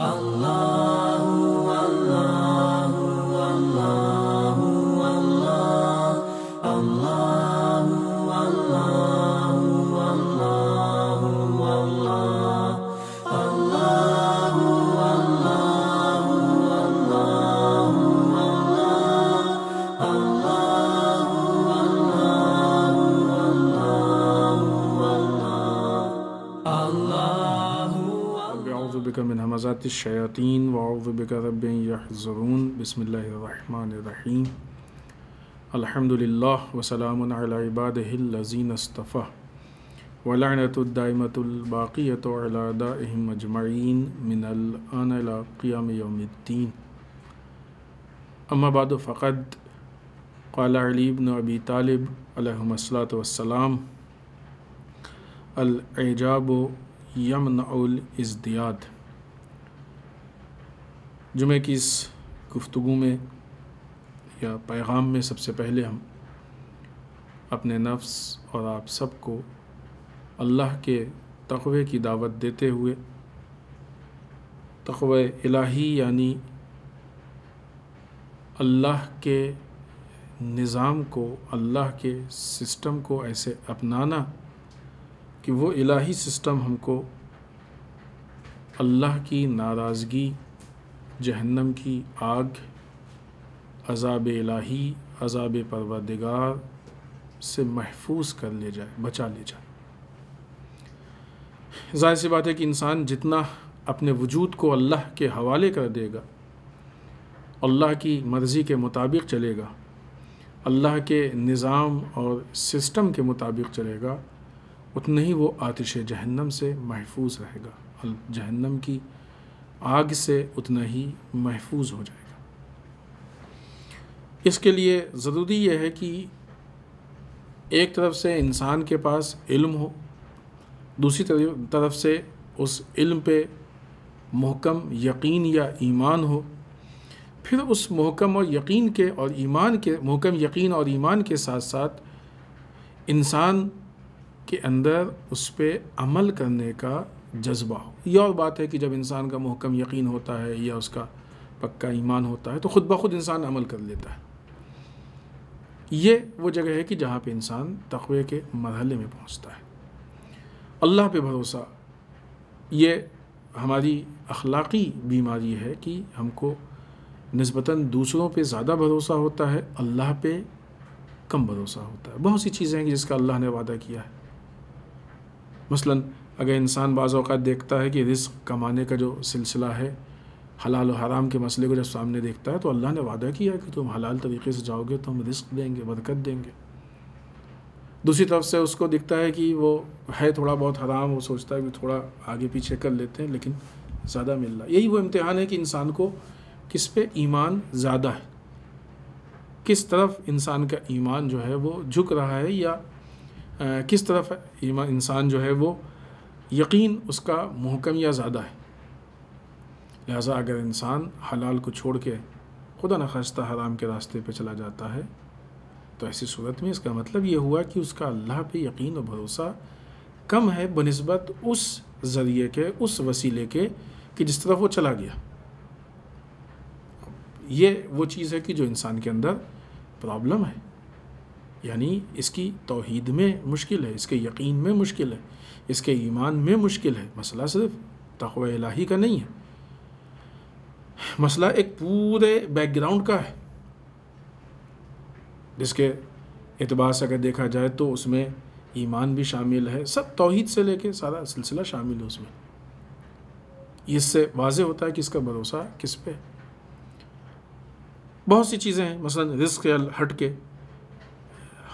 बिक शयातीन वाउबिक रब यहज़रून। बसमीम अल्हम्दुलिल्लाह वसलामुन अला इबादिहिल्लज़ीन अस्तफ़ा। वलनतुद्दाइमतुल्बाक़ियतु अला दाइहिम अजमईन। मिनल आन इला क़ियाम यौमिद्दीन। अम्मा बाद, फ़क़द क़ाल अली इब्न अबी तालिब अलैहिस्सलातु वस्सलाम। अल एजाब यमन इज़दियाद। जुमे की इस गुफ्तु में या पैगाम में सबसे पहले हम अपने नफ्स और आप सबको अल्लाह के तकवे की दावत देते हुए, तकव इलाही यानी अल्लाह के निज़ाम को, अल्लाह के सिस्टम को ऐसे अपनाना कि वो इलाही सिस्टम हमको अल्लाह की नाराज़गी जहन्नम की आग, अज़ाब इलाही, अज़ाब परवरदिगार से महफूज कर ले जाए, बचा ले जाए। ज़ाहिर सी बात है कि इंसान जितना अपने वजूद को अल्लाह के हवाले कर देगा, अल्लाह की मर्ज़ी के मुताबिक चलेगा, अल्लाह के निज़ाम और सिस्टम के मुताबिक चलेगा, उतना ही वो आतिश जहन्नम से महफूज रहेगा। जहन्नम की आग से उतना ही महफूज हो जाएगा। इसके लिए ज़रूरी यह है कि एक तरफ़ से इंसान के पास इल्म हो, दूसरी तरफ़ से उस इल्म पे महकम, यकीन या ईमान हो। फिर उस महकम और यकीन के और ईमान के, महकम, यकीन और ईमान के साथ साथ इंसान के अंदर उस पर अमल करने का जज्बा हो। यह और बात है कि जब इंसान का महकम यकीन होता है या उसका पक्का ईमान होता है तो ख़ुद ब खुद इंसान अमल कर लेता है। ये वो जगह है कि जहाँ पे इंसान तकवे के मरहले में पहुँचता है। अल्लाह पे भरोसा। ये हमारी अखलाक़ी बीमारी है कि हमको नस्बता दूसरों पे ज़्यादा भरोसा होता है, अल्लाह पे कम भरोसा होता है। बहुत सी चीज़ें हैं जिसका अल्लाह ने वादा किया है। मसलन अगर इंसान बाज़ अवत देखता है कि रिस्क कमाने का जो सिलसिला है हलाल और हराम के मसले को जब सामने देखता है तो अल्लाह ने वादा किया कि तुम हलाल तरीके से जाओगे तो हम रिस्क देंगे बरकत देंगे। दूसरी तरफ़ से उसको दिखता है कि वो है थोड़ा बहुत हराम वो सोचता है कि थोड़ा आगे पीछे कर लेते हैं लेकिन ज़्यादा मिल रहा यही वो इम्तहान है कि इंसान को किस पे ईमान ज़्यादा है। किस तरफ़ इंसान का ईमान जो है वो झुक रहा है या आ, किस तरफ़ ईमान इंसान जो है वो यकीन उसका महकम या ज़्यादा है। लिहाजा अगर इंसान हलाल को छोड़ के खुदा न खास्ता हराम के रास्ते पे चला जाता है तो ऐसी सूरत में इसका मतलब ये हुआ कि उसका अल्लाह पे यकीन और भरोसा कम है बनस्बत उस ज़रिए के, उस वसीले के कि जिस तरफ़ वो चला गया। ये वो चीज़ है कि जो इंसान के अंदर प्रॉब्लम है। यानी इसकी तोहद में मुश्किल है, इसके यकीन में मुश्किल है, इसके ईमान में मुश्किल है। मसला सिर्फ़ तकवा का नहीं है। मसला एक पूरे बैकग्राउंड का है। जिसके एतबार से अगर देखा जाए तो उसमें ईमान भी शामिल है, सब तोहहीद से लेके सारा सिलसिला शामिल है उसमें। इससे वाज होता है कि इसका भरोसा किस पे बहुत सी चीज़ें हैं, मसलन रिस्क हट के।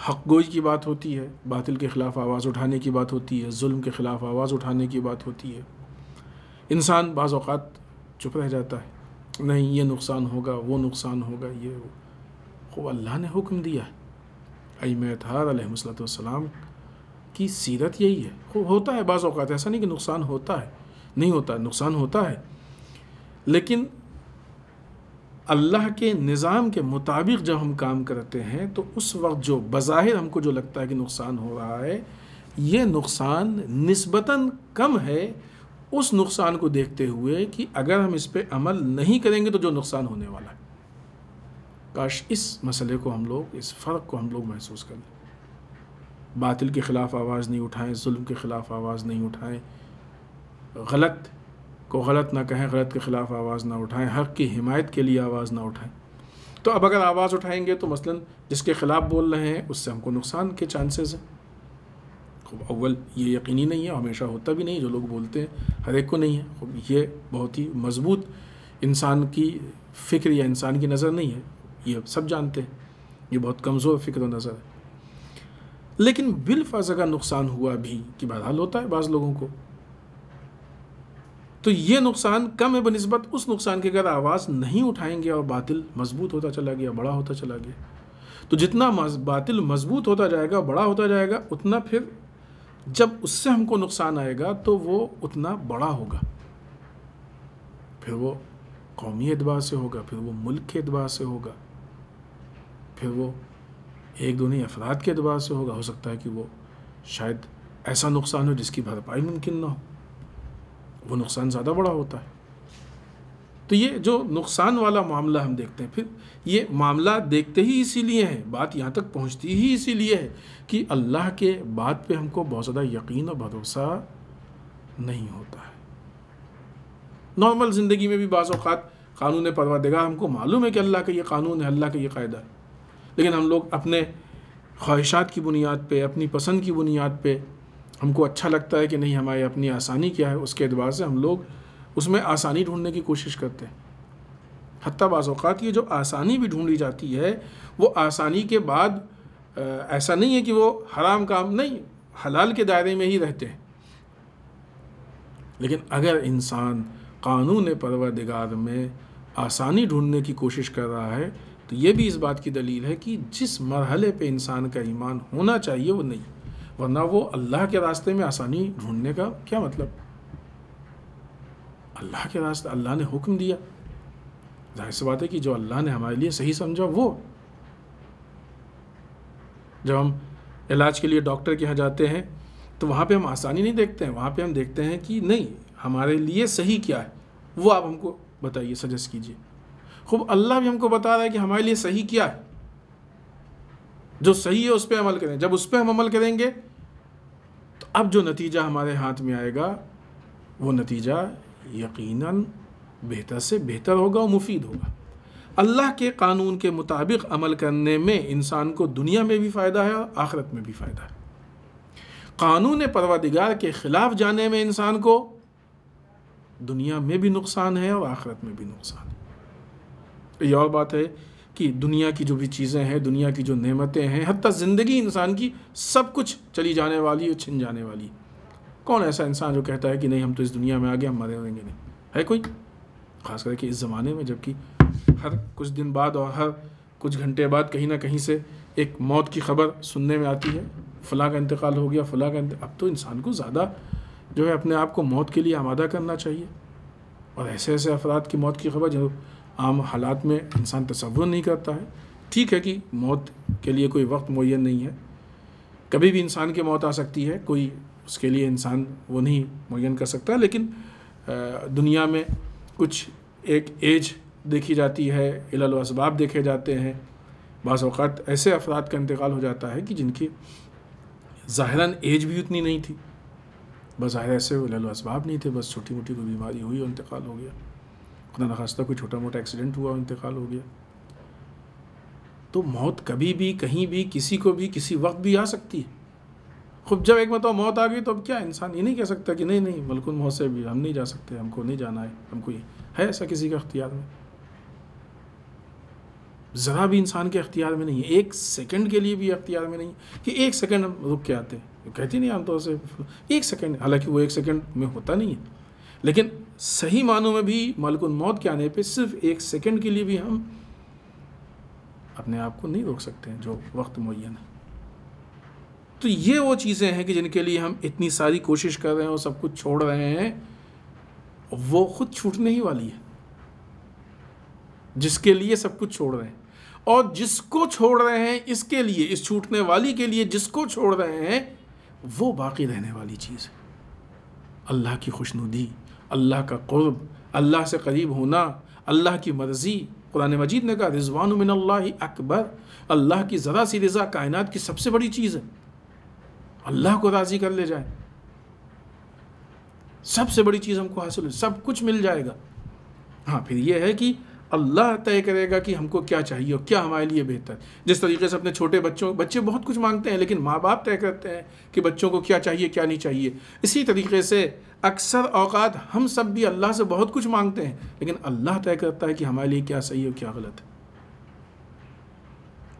हक गोई की बात होती है, बातिल के ख़िलाफ़ आवाज़ उठाने की बात होती है, जुल्म के ख़िलाफ़ आवाज़ उठाने की बात होती है। इंसान बाज़ अवत चुप रह जाता है। नहीं, ये नुकसान होगा, वो नुकसान होगा, ये वो। खूब अल्लाह ने हुक्म दिया है। अमतहार सलाम की सीरत यही है। खूब होता है बाज़ अवत ऐसा नहीं कि नुकसान होता है। नहीं होता, नुकसान होता है। लेकिन अल्लाह के निज़ाम के मुताबिक जब हम काम करते हैं तो उस वक्त जो बज़ाहिर हमको जो लगता है कि नुकसान हो रहा है, ये नुकसान नस्बता कम है उस नुकसान को देखते हुए कि अगर हम इस पर अमल नहीं करेंगे तो जो नुकसान होने वाला है। काश इस मसले को हम लोग, इस फ़र्क को हम लोग महसूस कर लें। बातिल के ख़िलाफ़ आवाज़ नहीं उठाएँ, जुल्म के ख़िलाफ़ आवाज़ नहीं उठाएँ, गलत को गलत ना कहें, गलत के ख़िलाफ़ आवाज़ ना उठाएँ, हक़ की हिमायत के लिए आवाज़ ना उठाएँ। तो अब अगर आवाज़ उठाएँगे तो मसलन जिसके ख़िलाफ़ बोल रहे हैं, उससे हमको नुकसान के चांसेस हैं। खूब, अव्वल ये यकीनी नहीं है, हमेशा होता भी नहीं, जो लोग बोलते हैं, हर एक को नहीं है। खूब, ये बहुत ही मज़बूत इंसान की फ़िक्र या इंसान की नज़र नहीं है, ये सब जानते हैं। ये बहुत कमज़ोर फ़िक्र नज़र है। लेकिन बिलफाज अगर नुकसान हुआ भी, कि बहरहाल होता है, बाज़ लोगों को तो ये नुकसान कम है बनस्बत, उस नुकसान के अगर आवाज़ नहीं उठाएँगे और बातिल मज़बूत होता चला गया, बड़ा होता चला गया तो जितना बातिल मज़बूत होता जाएगा, बड़ा होता जाएगा, उतना फिर जब उससे हमको नुकसान आएगा तो वो उतना बड़ा होगा। फिर वो कौमी एतबार से होगा, फिर वो मुल्क के एतबार से होगा, फिर वो एक दो नहीं अफराद के अतबार से होगा, हो सकता है कि वो शायद ऐसा नुकसान हो जिसकी भरपाई मुमकिन ना हो। वो नुकसान ज़्यादा बड़ा होता है। तो ये जो नुकसान वाला मामला हम देखते हैं, फिर ये मामला देखते ही इसीलिए है, बात यहाँ तक पहुँचती ही इसीलिए है कि अल्लाह के बात पे हमको बहुत ज़्यादा यकीन और भरोसा नहीं होता है। नॉर्मल ज़िंदगी में भी बाज़ अवत कानून परवरदिगार हमको मालूम है कि अल्लाह का ये कानून है, अल्लाह का ये कायदा है। लेकिन हम लोग अपने ख्वाहिशात की बुनियाद पे, अपनी पसंद की बुनियाद पे हमको अच्छा लगता है कि नहीं, हमारी अपनी आसानी क्या है, उसके अतबार से हम लोग उसमें आसानी ढूँढने की कोशिश करते हैं। हती बाज़ात ये जो आसानी भी ढूंढी जाती है, वो आसानी के बाद ऐसा नहीं है कि वो हराम काम, नहीं, हलाल के दायरे में ही रहते हैं। लेकिन अगर इंसान कानून परवरदिगार में आसानी ढूँढने की कोशिश कर रहा है तो ये भी इस बात की दलील है कि जिस मरहले पे इंसान का ईमान होना चाहिए, वो नहीं। वरना वो अल्लाह के रास्ते में आसानी ढूँढने का क्या मतलब? अल्लाह के रास्ते, अल्लाह ने हुक्म दिया। ज़ाहिर सी बात है कि जो अल्लाह ने हमारे लिए सही समझा, वो। जब हम इलाज के लिए डॉक्टर के यहाँ जाते हैं तो वहाँ पे हम आसानी नहीं देखते हैं। वहाँ पे हम देखते हैं कि नहीं, हमारे लिए सही क्या है? वो आप हमको बताइए, सजेस्ट कीजिए। खूब अल्लाह भी हमको बता रहा है कि हमारे लिए सही क्या है। जो सही है उस पर अमल करें। जब उस पर हम अमल करेंगे तो अब जो नतीजा हमारे हाथ में आएगा, वो नतीजा यकीनन बेहतर से बेहतर होगा और मुफीद होगा। अल्लाह के कानून के मुताबिक अमल करने में इंसान को दुनिया में भी फ़ायदा है और आखरत में भी फ़ायदा है। कानून परवादिगार के ख़िलाफ़ जाने में इंसान को दुनिया में भी नुकसान है और आखरत में भी नुकसान है। ये और बात है कि दुनिया की जो भी चीज़ें हैं, दुनिया की जो नेमतें हैं हती ज़िंदगी इंसान की सब कुछ चली जाने वाली है छिन जाने वाली। कौन ऐसा इंसान जो कहता है कि नहीं, हम तो इस दुनिया में आ गए, हम रहेंगे नहीं? है कोई? ख़ास करके इस ज़माने में, जबकि हर कुछ दिन बाद और हर कुछ घंटे बाद कहीं ना कहीं से एक मौत की खबर सुनने में आती है। फ़लाँ का इंतकाल हो गया, फ़लाँ का अब तो इंसान को ज़्यादा जो है अपने आप को मौत के लिए आमादा करना चाहिए। और ऐसे ऐसे अफराद की मौत की खबर जो आम हालात में इंसान तस्वुर नहीं करता है। ठीक है कि मौत के लिए कोई वक्त मुन नहीं है। कभी भी इंसान की मौत आ सकती है, कोई उसके लिए इंसान वो नहीं मुन कर सकता, लेकिन दुनिया में कुछ एक एज देखी जाती है इलासबाब देखे जाते हैं। बाज़ अवत ऐसे अफराद का इंतकाल हो जाता है कि जिनकी ज़ाहरन एज भी उतनी नहीं थी। बस ज़ाहिर ऐसे इलासबाब नहीं थे, बस छोटी मोटी कोई बीमारी हुई और इंतकाल हो गया। खुदा नखास्ता कोई छोटा मोटा एक्सीडेंट हुआ, इंतकाल हो गया। तो मौत कभी भी, कहीं भी, किसी को भी, किसी वक्त भी आ सकती है। खुद जब एक मतलब मौत आ गई तो अब क्या इंसान ये नहीं कह सकता कि नहीं नहीं मलकुल मौत से भी हम नहीं जा सकते, हमको नहीं जाना है, हमको ये है ऐसा किसी का अख्तियार में? ज़रा भी इंसान के अख्तियार में नहीं है, एक सेकंड के लिए भी अख्तियार में नहीं कि एक सेकंड हम रुक के आते हैं। कहती नहीं आमतौर से, एक सेकंड हालाँकि वो एक सेकंड में होता नहीं है। लेकिन सही मानों में भी मलकुल मौत के आने पे सिर्फ़ एक सेकंड के लिए भी हम अपने आप को नहीं रोक सकते हैं, जो वक्त मुन है। तो ये वो चीज़ें हैं कि जिनके लिए हम इतनी सारी कोशिश कर रहे हैं और सब कुछ छोड़ रहे हैं, वो खुद छूटने ही वाली है। जिसके लिए सब कुछ छोड़ रहे हैं। और जिसको छोड़ रहे हैं इसके लिए, इस छूटने वाली के लिए जिसको छोड़ रहे हैं, वो बाकी रहने वाली चीज़ है। अल्लाह की खुशनुदी। अल्लाह का क़ुर्ब, अल्लाह से करीब होना, अल्लाह की मर्ज़ी। कुरान मजीद ने कहा, रिजवान मिन अकबर। अल्लाह की ज़रा सी रज़ा कायनात की सबसे बड़ी चीज़ है। अल्लाह को राज़ी कर ले जाए। सबसे बड़ी चीज़ हमको हासिल हो, सब कुछ मिल जाएगा। हाँ फिर यह है कि अल्लाह तय करेगा कि हमको क्या चाहिए और क्या हमारे लिए बेहतर। जिस तरीके से अपने छोटे बच्चों, बच्चे बहुत कुछ मांगते हैं, लेकिन माँ बाप तय करते हैं कि बच्चों को क्या चाहिए, क्या नहीं चाहिए। इसी तरीके से अक्सर अवकात हम सब भी अल्लाह से बहुत कुछ मांगते हैं, लेकिन अल्लाह तय करता है कि हमारे लिए क्या सही और क्या गलत है।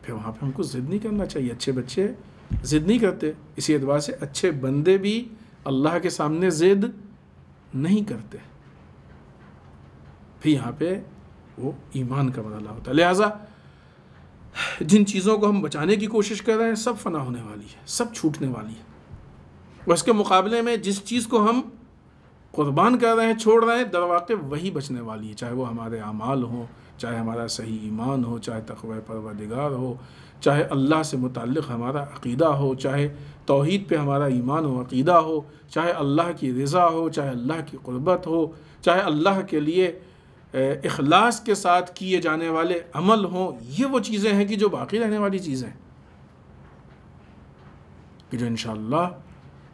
फिर वहाँ पर हमको ज़िद नहीं करना चाहिए। अच्छे बच्चे ज़िद नहीं करते। इसी एतबार से अच्छे बंदे भी अल्लाह के सामने ज़िद नहीं करते। फिर यहाँ पे वो ईमान का बदला होता है। लिहाजा जिन चीज़ों को हम बचाने की कोशिश कर रहे हैं, सब फना होने वाली है, सब छूटने वाली है। उसके मुकाबले में जिस चीज़ को हम कुर्बान कर रहे हैं, छोड़ रहे हैं दरवाक़ वही बचने वाली है, चाहे वो हमारे अमाल हों, चाहे हमारा सही ईमान हो, चाहे तकवा परवदिगार हो, चाहे अल्लाह से मुतक़ हमारा अक़ीदा हो, चाहे तोहद पे हमारा ईमान हो, अक़ीदा हो, चाहे अल्लाह की रज़ा हो, चाहे अल्लाह की क़ुरबत हो, चाहे अल्लाह के लिए अखलास के साथ किए जाने वाले अमल हों, ये वो चीज़ें हैं कि जो बाकी रहने वाली चीज़ें हैं। कि जो इन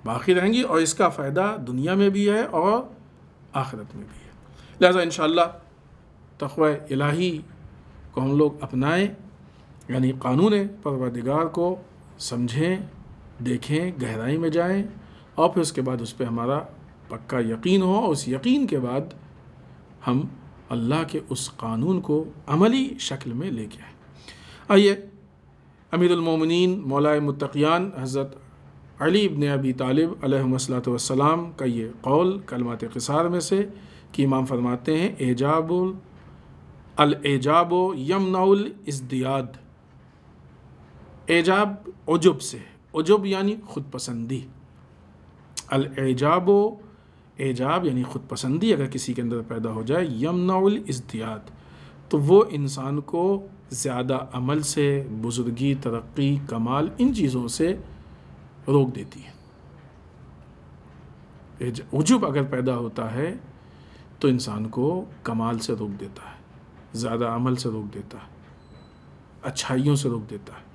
बाकी रहेंगी और इसका फ़ायदा दुनिया में भी है और आखिरत में भी है। लिहाजा इन तखवा इलाही को हम लोग अपनाएँ, यानी कानून परवदिगार को समझें, देखें, गहराई में जाएँ और फिर उसके बाद उस पर हमारा पक्का यकीन हो और उस यकीन के बाद हम अल्लाह के उस कानून को अमली शक्ल में लेके आए। आइए अमीरमिन मौलाए मुतक़ियान हज़रत अली इबन अबी तालिब अलैहिस्सलाम का ये कौल कलमात क़सार में से कि इमाम फरमाते हैं, एजाबुल अल एजाबो यमनाउल इज़दियाद। एजाब उजुब से, उजुब यानी ख़ुद पसंदी अल एजाबो, एजाब यानी ख़ुद पसंदी अगर किसी के अंदर पैदा हो जाए, यमनाउल इज़दियाद। तो वो इंसान को ज़्यादा अमल से, बुज़ुर्गी, तरक्की, कमाल इन चीज़ों से रोक देती है। उजुब अगर पैदा होता है तो इंसान को कमाल से रोक देता है, ज़्यादा अमल से रोक देता है, अच्छाइयों से रोक देता है।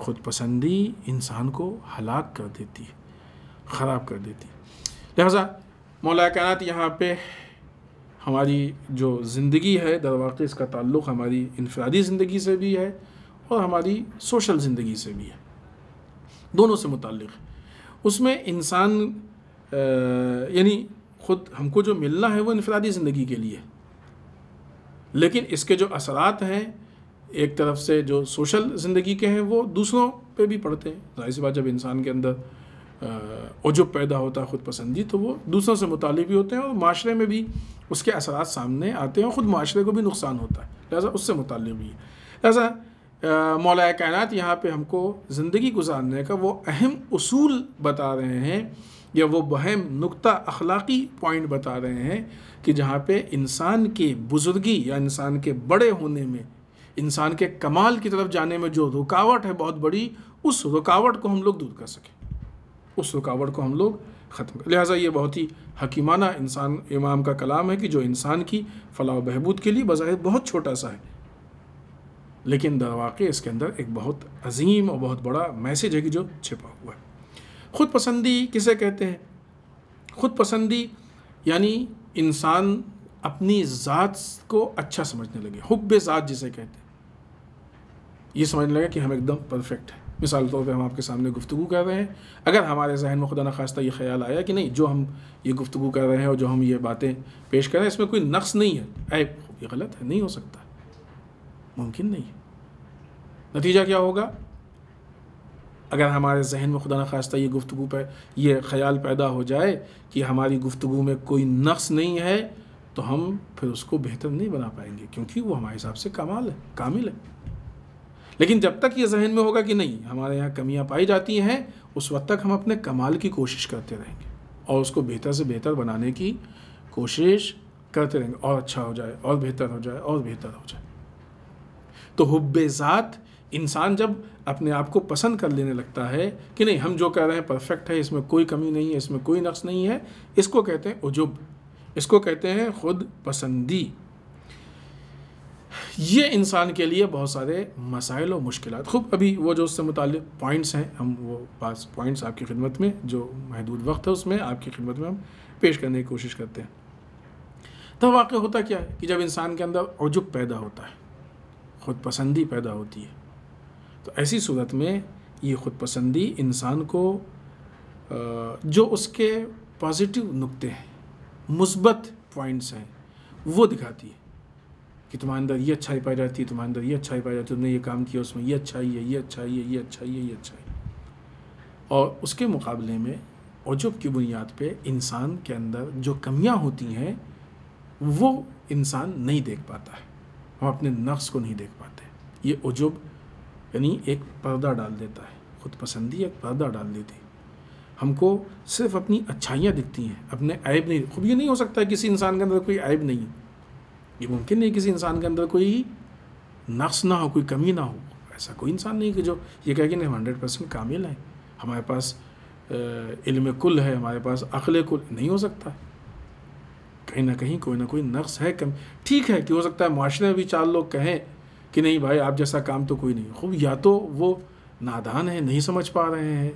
खुद पसंदी इंसान को हलाक कर देती है, ख़राब कर देती है। लिहाजा मौला यहाँ पे हमारी जो ज़िंदगी है, दरवाक़ इसका ताल्लुक़ हमारी इनफरादी ज़िंदगी से भी है और हमारी सोशल ज़िंदगी से भी है। दोनों से मुतल उसमें इंसान यानी ख़ुद हमको जो मिलना है वो इनफरादी ज़िंदगी के लिए। लेकिन इसके जो असरात हैं, एक तरफ़ से जो सोशल ज़िंदगी के हैं, वो दूसरों पे भी पड़ते हैं। ज़ाहिर सी बात, जब इंसान के अंदर उजुब पैदा होता है ख़ुद पसंदी तो वो दूसरों से मुताल भी होते हैं और माशरे में भी उसके असरात सामने आते हैं और ख़ुद माशरे को भी नुकसान होता है। लिहाजा उससे मुतल भी है। लिहाजा मौला कायनात यहाँ पे हमको ज़िंदगी गुजारने का वो अहम असूल बता रहे हैं, या वो बहम नुक्ता अखलाक़ी पॉइंट बता रहे हैं कि जहाँ पे इंसान के बुज़ुर्गी या इंसान के बड़े होने में, इंसान के कमाल की तरफ़ जाने में जो रुकावट है बहुत बड़ी, उस रुकावट को हम लोग दूर कर सकें। उस रुकावट को हम लोग ख़त्म कर। लिहाजा ये बहुत ही हकीमाना इंसान, इमाम का कलाम है कि जो इंसान की फ़लाह बहबूद के लिए बज़ाहिर बहुत छोटा सा है। लेकिन दरवाक़ इसके अंदर एक बहुत अजीम और बहुत बड़ा मैसेज है कि जो छिपा हुआ है। ख़ुद पसंदी किसे कहते हैं? ख़ुद पसंदी यानी इंसान अपनी ज़ात को अच्छा समझने लगे हुब ज़ात जिसे कहते हैं। ये समझने लगे कि हम एकदम परफेक्ट हैं। मिसाल तौर पे हम आपके सामने गुफ्तु कर रहे हैं। अगर हमारे जहन में खुदा न खास्ता ये ख्याल आया कि नहीं, जो हम ये गुफ्तु कर रहे हैं और जो हम ये बातें पेश कर रहे हैं, इसमें कोई नक्स नहीं है। ऐप ये गलत है, नहीं हो सकता। मुमकिन नहीं। नतीजा क्या होगा? अगर हमारे जहन में खुदा न खास्ता ये गुफ्तु पर ये ख्याल पैदा हो जाए कि हमारी गुफ्तु में कोई नक्स नहीं है तो हम फिर उसको बेहतर नहीं बना पाएँगे, क्योंकि वो हमारे हिसाब से कमाल है, कामिल है। लेकिन जब तक ये जहन में होगा कि नहीं, हमारे यहाँ कमियाँ पाई जाती हैं, उस वक्त तक हम अपने कमाल की कोशिश करते रहेंगे और उसको बेहतर से बेहतर बनाने की कोशिश करते रहेंगे और अच्छा हो जाए, और बेहतर हो जाए, और बेहतर हो जाए। तो हुब ज़ात इंसान जब अपने आप को पसंद कर लेने लगता है कि नहीं, हम जो कर रहे हैं परफेक्ट है, इसमें कोई कमी नहीं है, इसमें कोई नक्स नहीं है, इसको कहते हैं उजुब। इसको कहते हैं खुद पसंदी। ये इंसान के लिए बहुत सारे मसाइल और मुश्किल खूब, अभी वो जो उससे मुतल पॉइंट्स हैं, हम वो पास पॉइंट्स आपकी खिदमत में, जो महदूद वक्त है उसमें, आपकी खिदमत में हम पेश करने की कोशिश करते हैं। तो वाक़ होता क्या है कि जब इंसान के अंदर अजुब पैदा होता है ख़ुद पसंदी पैदा होती है। तो ऐसी सूरत में ये ख़ुद पसंदी इंसान को जो उसके पॉजिटिव नुक्ते हैं, मुस्बत पॉइंट्स हैं, वो दिखाती है कि तुम्हारे अंदर ये अच्छाई पाई जाती है, तुम्हारे अंदर ये अच्छाई पाई जाती है, तुमने ये काम किया उसमें, ये अच्छाई है, ये अच्छाई है, ये अच्छाई है, ये अच्छाई और उसके मुकाबले में अजुब की बुनियाद पे इंसान के अंदर जो कमियाँ होती हैं, वो इंसान नहीं देख पाता है। हम अपने नफ्स को नहीं देख पाते। ये अजुब यानी एक पर्दा डाल देता है। ख़ुद पसंदी एक पर्दा डाल देती। है हमको सिर्फ़ अपनी अच्छाइयाँ दिखती हैं, अपने ऐब नहीं। खूब ये नहीं हो सकता है किसी इंसान के अंदर कोई ऐब नहीं। है ये मुमकिन नहीं किसी इंसान के अंदर कोई नक्स ना हो, कोई कमी ना हो। ऐसा कोई इंसान नहीं कि जो ये कहे कि नहीं, हंड्रेड परसेंट कामिल है। हमारे पास इल्म कुल है, हमारे पास अखल कुल नहीं हो सकता। कहीं ना कहीं, कोई ना कोई नक्स है कम, ठीक है कि हो सकता है माशरे में भी चार लोग कहें कि नहीं भाई, आप जैसा काम तो कोई नहीं। खूब, या तो वो नादान है, नहीं समझ पा रहे हैं,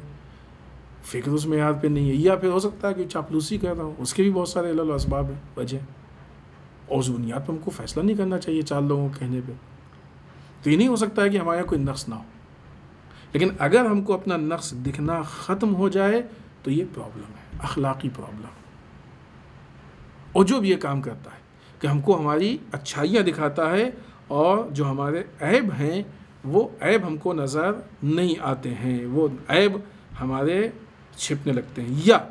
फ़िक्र उस मैार पर नहीं है, या फिर हो सकता है कि चापलूसी कर रहा हूँ, उसके भी बहुत सारे असबाब हैं, वजह। और उस बुनियाद पर हमको फैसला नहीं करना चाहिए चार लोगों के कहने पर तो ये नहीं हो सकता है कि हमारे यहाँ कोई नक्स ना हो। लेकिन अगर हमको अपना नक्स दिखना ख़त्म हो जाए तो ये प्रॉब्लम है, अखलाकी प्रॉब्लम और जो भी ये काम करता है, कि हमको हमारी अच्छाइयाँ दिखाता है और जो हमारे ऐब हैं, वो ऐब हमको नज़र नहीं आते हैं, वो ऐब हमारे छिपने लगते हैं। या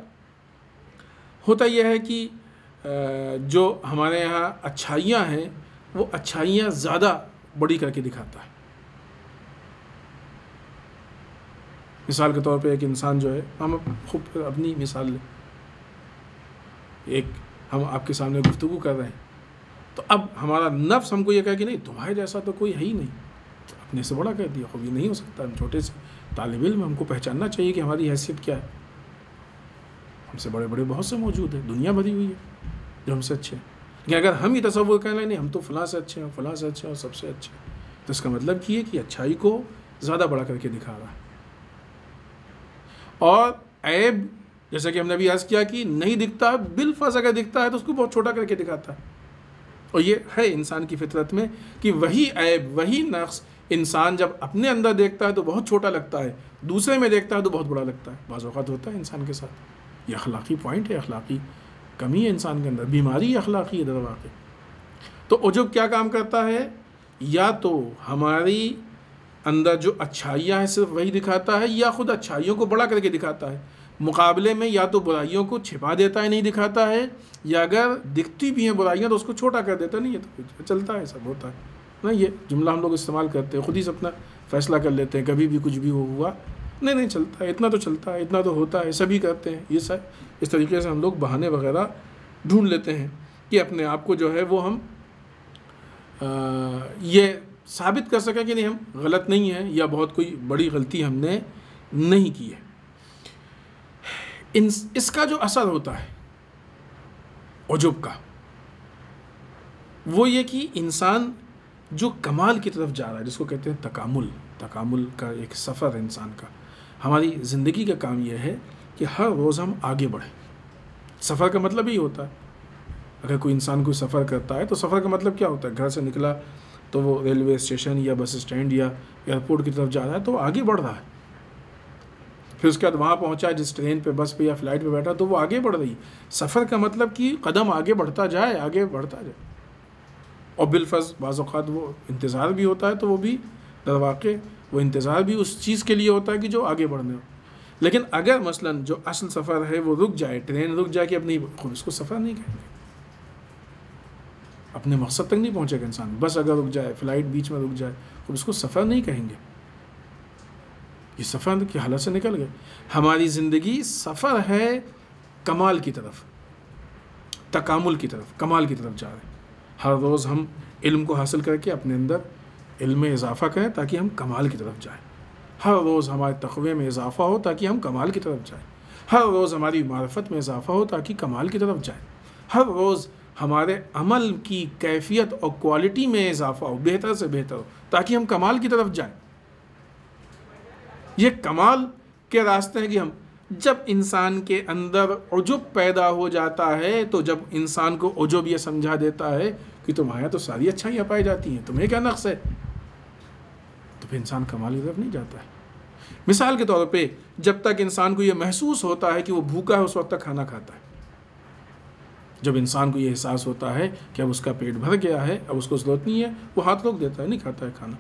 होता यह है कि जो हमारे यहाँ अच्छाइयाँ हैं, वो अच्छाइयाँ ज़्यादा बड़ी करके दिखाता है। मिसाल के तौर पे एक इंसान जो है, हम खूब अपनी मिसाल एक हम आपके सामने गुफ्तु कर रहे हैं। तो अब हमारा नफ्स हमको ये कहे कि नहीं, तुम्हारे जैसा तो कोई है ही नहीं। अपने से बड़ा कह दिया खूब ये नहीं हो सकता। हम छोटे से, तालब इल्म, हमको पहचानना चाहिए कि हमारी हैसियत क्या है। हमसे बड़े बड़े बहुत से मौजूद हैं, दुनिया भरी हुई है, जो हमसे अच्छे हैं। लेकिन अगर हम ही तस्वुर कह लें नहीं, हम तो फ़लाँ से अच्छे हैं, फ़लाँ से अच्छे हैं और सबसे अच्छे हैं। तो इसका मतलब ये कि अच्छाई को ज़्यादा बड़ा करके दिखा रहा है। और ऐब जैसा कि हमने अभी अर्ज़ किया कि नहीं दिखता, बिल बिलफज अगर दिखता है तो उसको बहुत छोटा करके दिखाता है। और ये है इंसान की फितरत में कि वही ऐब, वही नक्स इंसान जब अपने अंदर देखता है तो बहुत छोटा लगता है, दूसरे में देखता है तो बहुत बड़ा लगता है। बाज़ात होता है इंसान के साथ। ये अखलाक़ी पॉइंट है, अखलाक़ी कमी है इंसान के अंदर, बीमारी अखलाक़ी है दरवा के तो उजुब क्या काम करता है? या तो हमारी अंदर जो अच्छाइयाँ हैं सिर्फ़ वही दिखाता है या ख़ुद अच्छाइयों को बड़ा करके दिखाता है। मुकाबले में या तो बुराइयों को छिपा देता है नहीं दिखाता है या अगर दिखती भी हैं बुराइयाँ तो उसको छोटा कर देता नहीं है तो चलता है सब होता है। ना ये जुमला हम लोग इस्तेमाल करते हैं ख़ुद ही अपना फ़ैसला कर लेते हैं कभी भी कुछ भी वो हुआ। नहीं नहीं चलता है इतना तो चलता है इतना तो होता है सभी करते हैं। ये सब इस तरीके से हम लोग बहाने वगैरह ढूंढ लेते हैं कि अपने आप को जो है वो हम आ, ये साबित कर सकें कि नहीं हम गलत नहीं हैं या बहुत कोई बड़ी गलती हमने नहीं की है। इन, इसका जो असर होता है अजुब का, वो ये कि इंसान जो कमाल की तरफ़ जा रहा है, जिसको कहते हैं तकामुल तकामुल का एक सफ़र है इंसान का। हमारी ज़िंदगी का काम यह है कि हर रोज़ हम आगे बढ़ें। सफ़र का मतलब ही होता है। अगर कोई इंसान कोई सफ़र करता है तो सफ़र का मतलब क्या होता है? घर से निकला तो वो रेलवे स्टेशन या बस स्टैंड या एयरपोर्ट की तरफ़ जा रहा है तो आगे बढ़ रहा है। फिर उसके बाद वहाँ पहुँचा, जिस ट्रेन पे बस पे या फ़्लाइट पे बैठा तो वो आगे बढ़ रही सफ़र का मतलब कि कदम आगे बढ़ता जाए, आगे बढ़ता जाए। और बिलफज बाज़ात वो इंतज़ार भी होता है तो वो भी दरवाक़े, वो इंतज़ार भी उस चीज़ के लिए होता है कि जो आगे बढ़ने हो। लेकिन अगर मसलन जो असल सफ़र है, वो रुक जाए ट्रेन रुक जाए कि अब नहीं खुद उसको सफ़र नहीं कहेंगे अपने मकसद तक नहीं पहुँचेगा इंसान। बस अगर रुक जाए फ़्लाइट बीच में रुक जाए, खुद उसको सफ़र नहीं कहेंगे। ये सफ़र की हालत से निकल गए। हमारी ज़िंदगी सफ़र है कमाल की तरफ़, तकामुल की तरफ़, कमाल की तरफ़ जा रहे हैं। हर रोज़ हम इल्म को हासिल करके अपने अंदर इल्म में इजाफ़ा करें ताकि हम कमाल की तरफ़ जाएँ। हर रोज़ हमारे तखबे में इजाफ़ा हो ताकि हम कमाल की तरफ़ जाएँ। हर रोज़ हमारी मार्फत में इजाफ़ा हो ताकि कमाल की तरफ़ जाएँ। हर रोज़ हमारे अमल की कैफियत और क्वालिटी में इजाफ़ा हो, बेहतर से बेहतर हो, ताकि हम कमाल की तरफ़ जाएँ। ये कमाल के रास्ते हैं कि हम, जब इंसान के अंदर उजुब पैदा हो जाता है तो जब इंसान को उजुब ये समझा देता है कि तुम्हारे यहाँ तो सारी अच्छाइयाँ पाई जाती हैं, तुम्हें क्या नक्स है? तो फिर इंसान कमाल की तरफ़ नहीं जाता है। मिसाल के तौर पे, जब तक इंसान को ये महसूस होता है कि वो भूखा है, उस वक्त तक खाना खाता है। जब इंसान को ये एहसास होता है कि अब उसका पेट भर गया है, अब उसको ज़रूरत नहीं है, वो हाथ रोक देता है, नहीं खाता है खाना।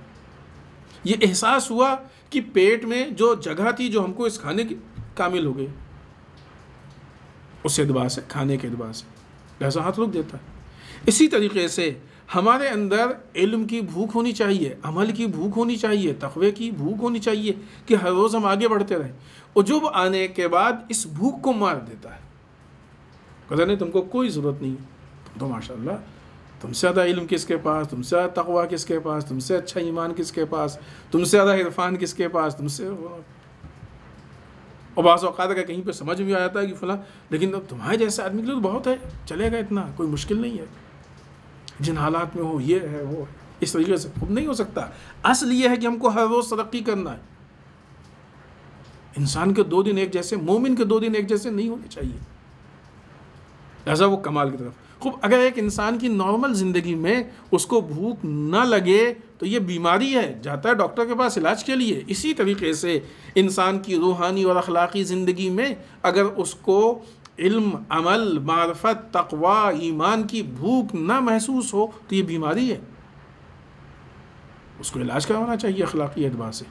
ये एहसास हुआ कि पेट में जो जगह थी जो हमको इस खाने की कामिल हो गई, उस एतबार से, खाने के एतबार से। ऐसा हाथ रोक देता है। इसी तरीके से हमारे अंदर इल्म की भूख होनी चाहिए, अमल की भूख होनी चाहिए, तकवे की भूख होनी चाहिए कि हर रोज़ हम आगे बढ़ते रहें। उजुब आने के बाद इस भूख को मार देता है। कहता नहीं, तुमको कोई ज़रूरत नहीं तो माशाल्लाह तुमसे ज़्यादा इल्म किसके पास? तुमसे ज़्यादा तकवा किसके पास? तुमसे अच्छा ईमान किसके पास? तुमसे ज़्यादा इरफान किसके पास? तुमसे और बाज़ अवत का कहीं पर समझ में आ जाता है कि फला, लेकिन अब तुम्हारे जैसे आदमी के लिए तो बहुत है। चलेगा इतना, कोई मुश्किल नहीं है। जिन हालात में हो, ये है, वो है। इस तरीके से खूब नहीं हो सकता। असल ये है कि हमको हर रोज़ तरक्की करना है। इंसान के दो दिन एक जैसे, मोमिन के दो दिन एक जैसे नहीं होने चाहिए। ऐसा वो कमाल की तरफ़। खूब, अगर एक इंसान की नॉर्मल ज़िंदगी में उसको भूख ना लगे तो ये बीमारी है, जाता है डॉक्टर के पास इलाज के लिए। इसी तरीके से इंसान की रूहानी और अखलाक़ी ज़िंदगी में अगर उसको इल्म, अमल, मारफत, तकवा, ईमान की भूख ना महसूस हो तो ये बीमारी है। उसको इलाज करवाना चाहिए अखलाक़ी एतबार से।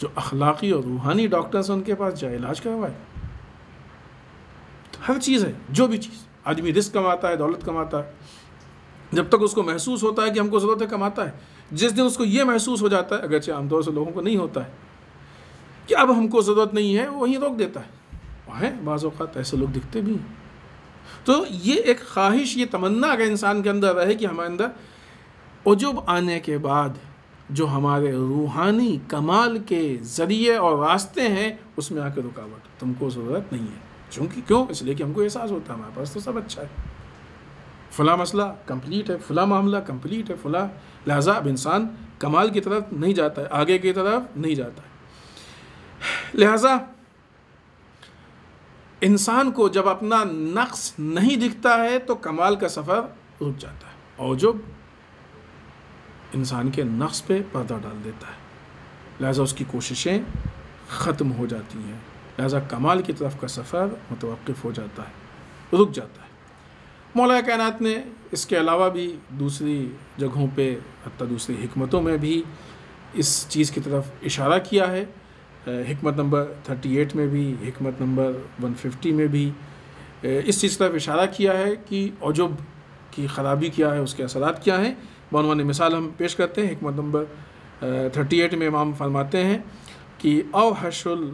जो अखलाक़ी और रूहानी डॉक्टर्स उनके पास जाए, इलाज करवाए। हर चीज़ है, जो भी चीज़। आदमी रिस्क कमाता है, दौलत कमाता है। जब तक उसको महसूस होता है कि हमको ज़रूरत है, कमाता है। जिस दिन उसको ये महसूस हो जाता है, अगरचे आमतौर से लोगों को नहीं होता है, कि अब हमको ज़रूरत नहीं है वहीं रोक देता है। है बाज़ात ऐसे लोग दिखते भी हैं। तो ये एक ख्वाहिश, ये तमन्ना अगर इंसान के अंदर रहे कि हमारे अंदर उजुब आने के बाद जो हमारे रूहानी कमाल के ज़रिए और रास्ते हैं, उसमें आकर रुकावट, तुमको ज़रूरत नहीं है। चूँकि क्यों? इसलिए कि हमको एहसास होता है, हमारे पास तो सब अच्छा है। फ़ला मसला कंप्लीट है, फ़ला मामला कंप्लीट है, फ़ला लिहाजा अब इंसान कमाल की तरफ़ नहीं जाता है, आगे की तरफ़ नहीं जाता है। लिहाजा, इंसान को जब अपना नक्स नहीं दिखता है तो कमाल का सफ़र रुक जाता है और जो इंसान के नक्स पे पर्दा डाल देता है। लिहाजा उसकी कोशिशें ख़त्म हो जाती हैं। लिहाजा कमाल की तरफ़ का सफ़र मुतवक़ हो जाता है, रुक जाता है। मौला कायनात ने इसके अलावा भी दूसरी जगहों पे हती दूसरी हमतों में भी इस चीज़ की तरफ़ इशारा किया है। हमत नंबर 38 में भी हमत नंबर 150 में भी इस चीज़ की तरफ़ इशारा किया है कि अजुब की ख़राबी क्या है, उसके असरात क्या हैं। बनवान मिसाल हम पेश करते हैं हमत नंबर 38 में इमाम फरमाते हैं कि अवहशुल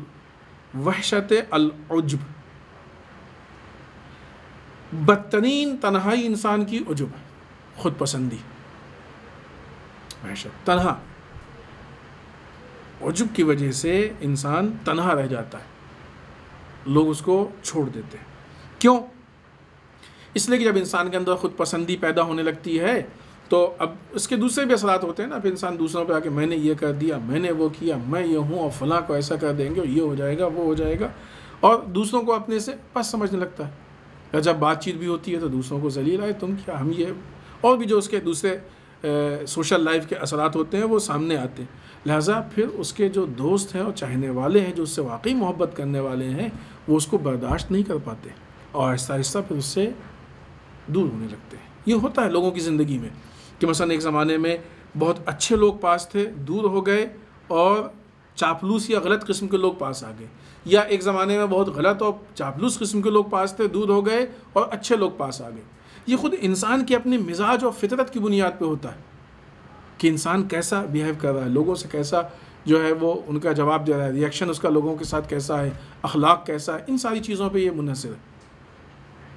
वहशत अलउजब। बदतरीन, तनहाई इंसान की उजुब खुद पसंदी वहशत, तनहा। उजुब की वजह से इंसान तनहा रह जाता है। लोग उसको छोड़ देते हैं। क्यों? इसलिए कि जब इंसान के अंदर खुद पसंदी पैदा होने लगती है तो अब इसके दूसरे भी असरात होते हैं ना, फिर इंसान दूसरों पे आके, मैंने ये कर दिया, मैंने वो किया, मैं ये हूँ और फलां को ऐसा कर देंगे ये हो जाएगा, वो हो जाएगा। और दूसरों को अपने से बस समझने लगता है। या जब बातचीत भी होती है तो दूसरों को जलील आए तुम क्या, हम ये और भी जो उसके दूसरे सोशल लाइफ के असरात होते हैं वो सामने आते हैं। लिहाजा फिर उसके जो दोस्त हैं और चाहने वाले हैं, जो उससे वाकई मोहब्बत करने वाले हैं, वो उसको बर्दाश्त नहीं कर पाते। और आहिस्ता आहिस्ता फिर उससे दूर होने लगते हैं। ये होता है लोगों की ज़िंदगी में। कि मसलन एक ज़माने में बहुत अच्छे लोग पास थे, दूर हो गए और चापलूस या गलत किस्म के लोग पास आ गए। या एक ज़माने में बहुत गलत और चापलूस किस्म के लोग पास थे, दूर हो गए और अच्छे लोग पास आ गए। ये ख़ुद इंसान के अपने मिजाज और फितरत की बुनियाद पर होता है कि इंसान कैसा बिहेव कर रहा है, लोगों से कैसा जो है वो उनका जवाब दे रहा है रिएक्शन उसका लोगों के साथ कैसा है, अखलाक कैसा है, इन सारी चीज़ों पर यह मुनसर है।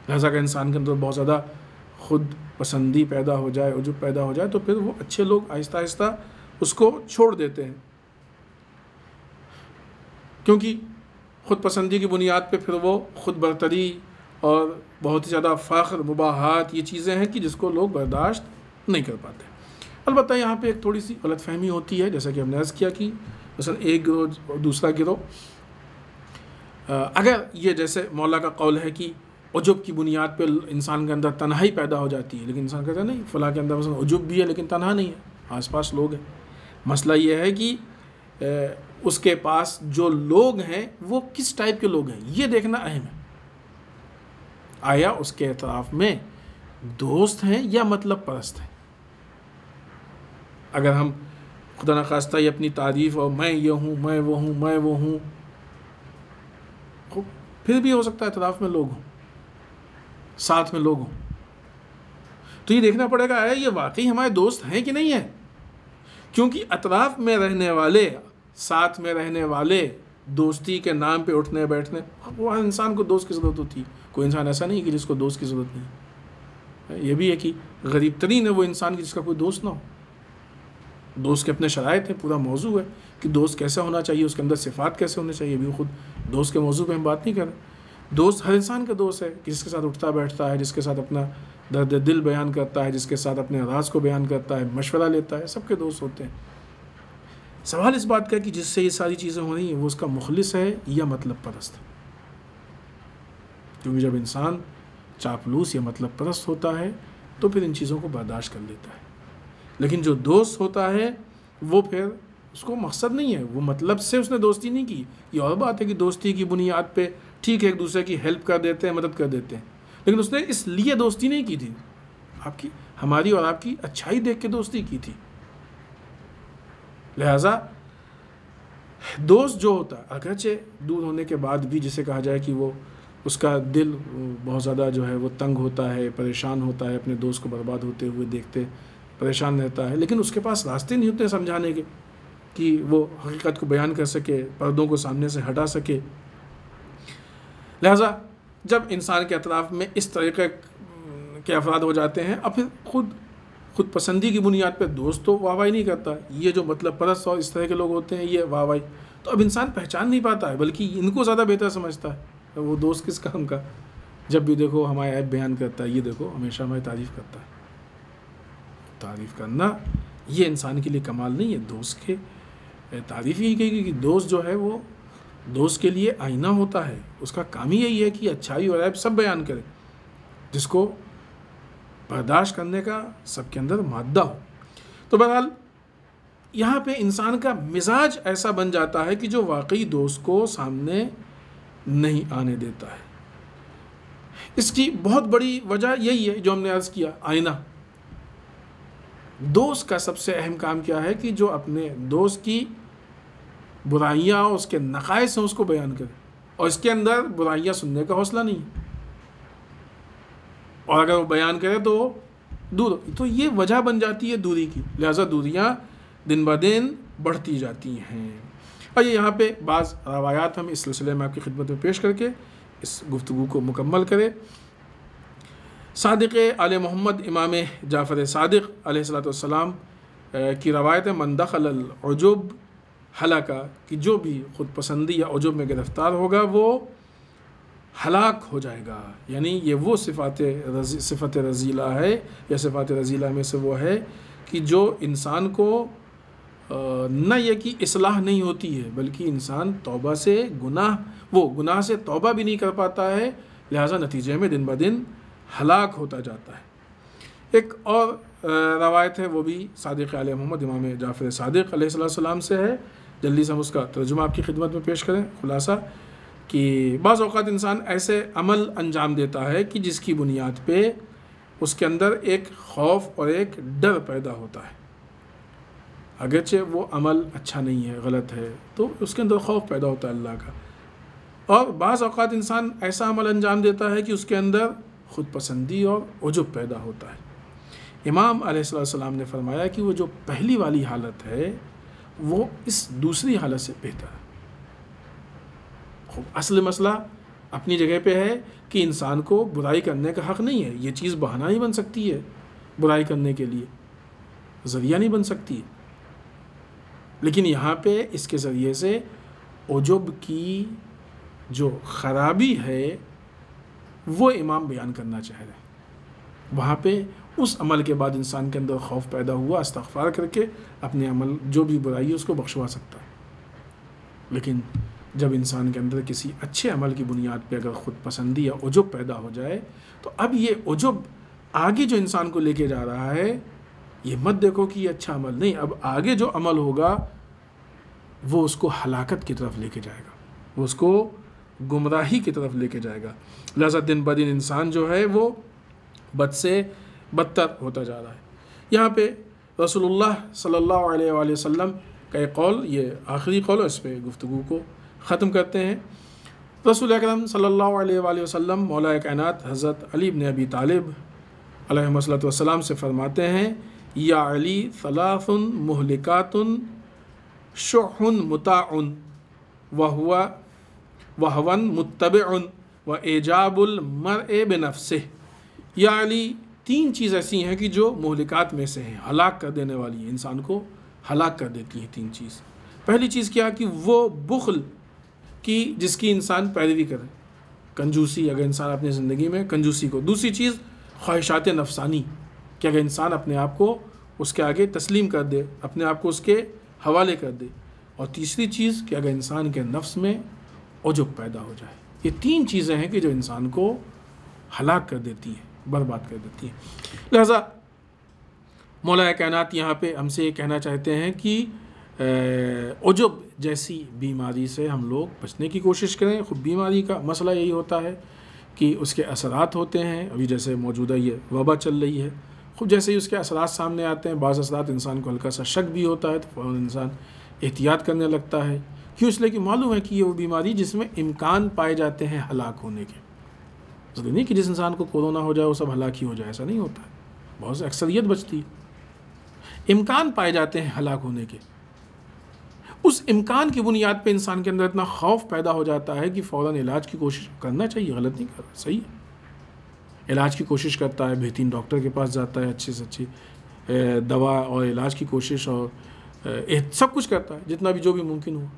लिहाजा का इंसान के अंदर बहुत ज़्यादा खुद पसंदी पैदा हो जाए उजुब पैदा हो जाए तो फिर वो अच्छे लोग आहिस्ता आहिस्ता उसको छोड़ देते हैं। क्योंकि ख़ुद पसंदी की बुनियाद पे फिर वो ख़ुद बरतरी और बहुत ही ज़्यादा फ़ख्र, मुबाहत, ये चीज़ें हैं कि जिसको लोग बर्दाश्त नहीं कर पाते। अलबत्त यहाँ पे एक थोड़ी सी गलत फहमी होती है, जैसा कि हमने अर्ज़ किया कि मसलन एक गिरोह और दूसरा गिरोह। अगर ये जैसे मौला का कौल है कि उजुब की बुनियाद पर इंसान के अंदर तनहाई पैदा हो जाती है। लेकिन इंसान कहता है नहीं फ़लाँ के अंदर मसलन उजुब भी है लेकिन तनहा नहीं है। आसपास लोग हैं। मसला ये है कि ए, उसके पास जो लोग हैं वो किस टाइप के लोग हैं? ये देखना अहम है। आया उसके एतराफ़ में दोस्त हैं या मतलब परस्त हैं? अगर हम खुदा न खास्ता ये अपनी तारीफ़ और मैं ये हूँ मैं वो हूँ मैं वो हूँ फिर भी हो सकता है इतराफ़ में लोग हों। साथ में लोग हों। तो ये देखना पड़ेगा है ये वाकई हमारे दोस्त हैं कि नहीं है? क्योंकि अतराफ़ में रहने वाले, साथ में रहने वाले, दोस्ती के नाम पे उठने बैठने, वो इंसान को दोस्त की ज़रूरत होती है कोई इंसान ऐसा नहीं कि जिसको दोस्त की ज़रूरत नहीं ये भी है कि गरीब तरीन है वो इंसान की जिसका कोई दोस्त ना हो। दोस्त के अपने शराइ हैं, पूरा मौजू है कि दोस्त कैसा होना चाहिए, उसके अंदर सिफ़ात कैसे होने चाहिए भी खुद दोस्त के मौजू पर हम बात नहीं कर रहे। दोस्त, हर इंसान का दोस्त है, जिसके साथ उठता बैठता है, जिसके साथ अपना दर्द दिल बयान करता है, जिसके साथ अपने राज को बयान करता है, मशवरा लेता है, सबके दोस्त होते हैं। सवाल इस बात का कि जिससे ये सारी चीज़ें हो रही हैं, वो उसका मुखलिस है या मतलब परस्त? क्योंकि जब इंसान चापलूस या मतलब परस्त होता है तो फिर इन चीज़ों को बर्दाश्त कर लेता है। लेकिन जो दोस्त होता है, वो फिर उसको मकसद नहीं है, वो मतलब से उसने दोस्ती नहीं की। ये और बात है कि दोस्ती की बुनियाद पे ठीक है एक दूसरे की हेल्प कर देते हैं, मदद कर देते हैं। लेकिन उसने इसलिए दोस्ती नहीं की थी। आपकी, हमारी और आपकी अच्छाई देख के दोस्ती की थी। लिहाजा, दोस्त जो होता है अगरचे दूर होने के बाद भी जिसे कहा जाए कि वो, उसका दिल बहुत ज़्यादा जो है वो तंग होता है, परेशान होता है, अपने दोस्त को बर्बाद होते हुए देखते परेशान रहता है। लेकिन उसके पास रास्ते नहीं होते समझाने के, कि वो हकीकत को बयान कर सके, पर्दों को सामने से हटा सके। लिहाजा, जब इंसान के अतराफ़ में इस तरीके के अफराद हो जाते हैं और फिर खुद खुद पसंदी की बुनियाद पर दोस्त तो वाहवाही नहीं करता। ये जो मतलब परस और इस तरह के लोग होते हैं, ये वाहवाही। तो अब इंसान पहचान नहीं पाता है, बल्कि इनको ज़्यादा बेहतर समझता है। तो वो दोस्त किस काम का? जब भी देखो, हमारे ऐप बयान करता है, ये देखो, हमेशा हमारी तारीफ़ करता है। तारीफ़ करना, ये इंसान के लिए कमाल नहीं है। दोस्त के, तारीफ़ यही कहेगी कि दोस्त जो है वो दोस्त के लिए आईना होता है, उसका काम ही यही है कि अच्छाई और ऐप सब बयान करे, जिसको बर्दाश्त करने का सबके अंदर मादा हो। तो बहरहाल, यहाँ पे इंसान का मिजाज ऐसा बन जाता है कि जो वाकई दोस्त को सामने नहीं आने देता है। इसकी बहुत बड़ी वजह यही है जो हमने अर्ज़ किया, आईना। दोस्त का सबसे अहम काम क्या है कि जो अपने दोस्त की बुराइयाँ उसके नक़ाइस हैं, उसको बयान करें। और इसके अंदर बुराइयाँ सुनने का हौसला नहीं और अगर वो बयान करे तो दूर तो ये वजह बन जाती है दूरी की। लिहाजा दूरियाँ दिन ब दिन बढ़ती जाती हैं। और ये यहाँ पे बाज़ रवायात हम इस सिलसिले में आपकी खिदमत में पेश करके इस गुफ्तु को मुकम्मल करें। सादिक आल मोहम्मद इमाम जाफ़र सादिक सलाम की रवायत मंदखलजुब हलाका कि जो भी ख़ुद पसंदी या अजुब में गिरफ़्तार होगा, वो हलाक हो जाएगा। यानी ये वो सिफ़ात रज़ी, सिफ़त रज़ीला है, या सिफ़ात रज़ीला में से वो है कि जो इंसान को न ये कि असलाह नहीं होती है, बल्कि इंसान तौबा से गुनाह, वो गुनाह से तौबा भी नहीं कर पाता है, लिहाजा नतीजे में दिन ब दिन हलाक होता जाता है। एक और रवायत है, वो भी सादिक आल मोहम्मद, इमाम जाफ़र सादिक सलाम से है। जल्दी से हम उसका तर्जुमा आपकी खिदमत में पेश करें, खुलासा कि बाज़ अवत इंसान ऐसे अमल अंजाम देता है कि जिसकी बुनियाद पे उसके अंदर एक खौफ और एक डर पैदा होता है। अगरचे वो अमल अच्छा नहीं है, गलत है तो उसके अंदर खौफ पैदा होता है अल्लाह का। और बाज़ अवत इंसान ऐसा अमल अंजाम देता है कि उसके अंदर ख़ुद पसंदी और उजुब पैदा होता है। इमाम आसमाम ने फरमाया कि वो जो पहली वाली हालत है वो इस दूसरी हालत से बेहतर है। खूब असल मसला अपनी जगह पे है कि इंसान को बुराई करने का हक नहीं है। ये चीज़ बहाना ही बन सकती है, बुराई करने के लिए। ज़रिया नहीं बन सकती है। लेकिन यहाँ पे इसके ज़रिए से उजुब की जो ख़राबी है, वो इमाम बयान करना चाह रहे हैं। वहाँ पे उस अमल के बाद इंसान के अंदर खौफ पैदा हुआ इस्तफ़ार करके अपने अमल, जो भी बुराई है, उसको बख्शवा सकता है। लेकिन जब इंसान के अंदर किसी अच्छे अमल की बुनियाद पे अगर ख़ुद पसंदी या उजुब पैदा हो जाए तो अब ये उजुब आगे जो इंसान को लेके जा रहा है, ये मत देखो कि ये अच्छा अमल नहीं, अब आगे जो अमल होगा, वो उसको हलाकत की तरफ़ लेके जाएगा। वो उसको गुमराही की तरफ़ लेके जाएगा। लिहाजा दिन ब दिन इंसान जो है, वो बद से बदतर होता जा रहा है। यहाँ पे रसूलुल्लाह सल्लल्लाहु अलैहि वसल्लम का एक कौल, ये आखिरी कौल है, इस पर गुफ्तु को ख़त्म करते हैं। रसूल अकरम अलैहि वसल्लम, मौला कायनात हज़रत अली ibn अबी तालिब अलैहिस्सलाम से फरमाते हैं, या अली सलासन महलिकातन शुहन मुताउन वहुआ वहवन मुतबन व एजाबुल मर ए बनफ़ या अली तीन चीज़ ऐसी हैं कि जो मोहलिकात में से हैं। हलाक कर देने वाली हैं इंसान को, हलाक कर देती हैं तीन चीज़। पहली चीज़ क्या कि वो बुखल की जिसकी इंसान पैरवी करे। कंजूसी, अगर इंसान अपनी ज़िंदगी में कंजूसी को। दूसरी चीज़, ख्वाहिशात नफसानी, कि अगर इंसान अपने आप को उसके आगे तस्लीम कर दे, अपने आप को उसके हवाले कर दे। और तीसरी चीज़, कि अगर इंसान के नफ्स में उजुब पैदा हो जाए। ये तीन चीज़ें हैं कि जो इंसान को हलाक कर देती हैं। बर्बाद कर देती है। लिहाजा, मौला कायनात यहाँ पे हमसे ये कहना चाहते हैं कि उजुब जैसी बीमारी से हम लोग बचने की कोशिश करें। खुद बीमारी का मसला यही होता है कि उसके असरात होते हैं। अभी जैसे मौजूदा ये वबा चल रही है, खुद जैसे ही उसके असरात सामने आते हैं, बाज़ असरात इंसान को हल्का सा शक भी होता है तो फ़ौर इंसान एहतियात करने लगता है। क्यों? इसलिए कि मालूम है कि ये वो बीमारी जिसमें इम्कान पाए जाते हैं हलाक होने के। ज़रूरी नहीं कि जिस इंसान को कोरोना हो जाए, वो सब हलाक ही हो जाए, ऐसा नहीं होता। है बहुत से अक्सरियत बचती है। इम्कान पाए जाते हैं हलाक होने के। उस इम्कान की बुनियाद पे इंसान के अंदर इतना खौफ पैदा हो जाता है कि फ़ौर इलाज की कोशिश करना चाहिए, गलत नहीं कर सही है। इलाज की कोशिश करता है, बेहतरीन डॉक्टर के पास जाता है, अच्छे से अच्छी दवा और इलाज की कोशिश और सब कुछ करता है, जितना भी जो भी मुमकिन हो।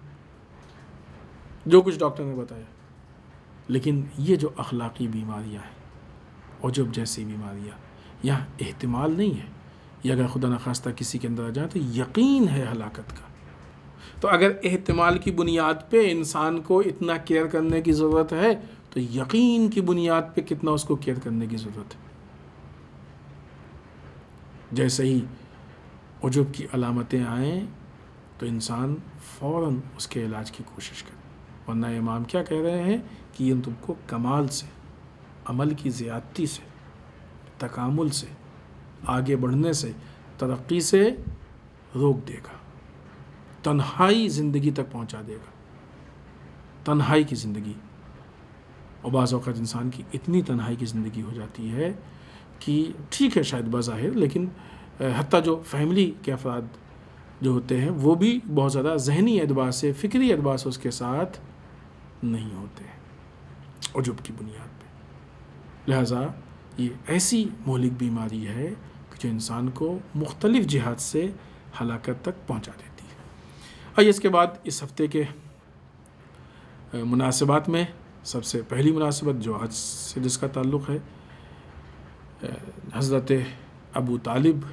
जो कुछ डॉक्टर ने बताया। लेकिन ये जो अखलाक़ी बीमारियाँ हैं और जब जैसी बीमारियाँ, यहाँ एहतमाल नहीं है। ये अगर खुदा न खास्ता किसी के अंदर आ जाए तो यकीन है हलाकत का। तो अगर एहतमाल की बुनियाद पे इंसान को इतना केयर करने की ज़रूरत है तो यकीन की बुनियाद पे कितना उसको केयर करने की ज़रूरत है। जैसे ही उजुब की अलामतें आएँ तो इंसान फ़ौर उसके इलाज की कोशिश करे वरना इमाम क्या कह रहे हैं कि ये तुमको कमाल से, अमल की ज़्यादती से, तकामुल से, आगे बढ़ने से, तरक्की से रोक देगा। तन्हाई ज़िंदगी तक पहुँचा देगा। तन्हाई की ज़िंदगी। और बाज़ इंसान की इतनी तन्हाई की ज़िंदगी हो जाती है कि ठीक है शायद बज़ाहिर, लेकिन हती जो फैमिली के अफराद जो होते हैं, वो भी बहुत ज़्यादा जहनी एतबार से, फ़िक्री एतबार से उसके साथ नहीं होते उजुब की बुनियाद पे। लिहाजा ये ऐसी मौलिक बीमारी है कि जो इंसान को मुख्तलिफ़ जिहाद से हलाकत तक पहुँचा देती है। आइए इसके बाद इस हफ़्ते के मुनासिबात में सबसे पहली मुनासिबत जो आज से जिसका ताल्लुक़ है हज़रत अबू तालिब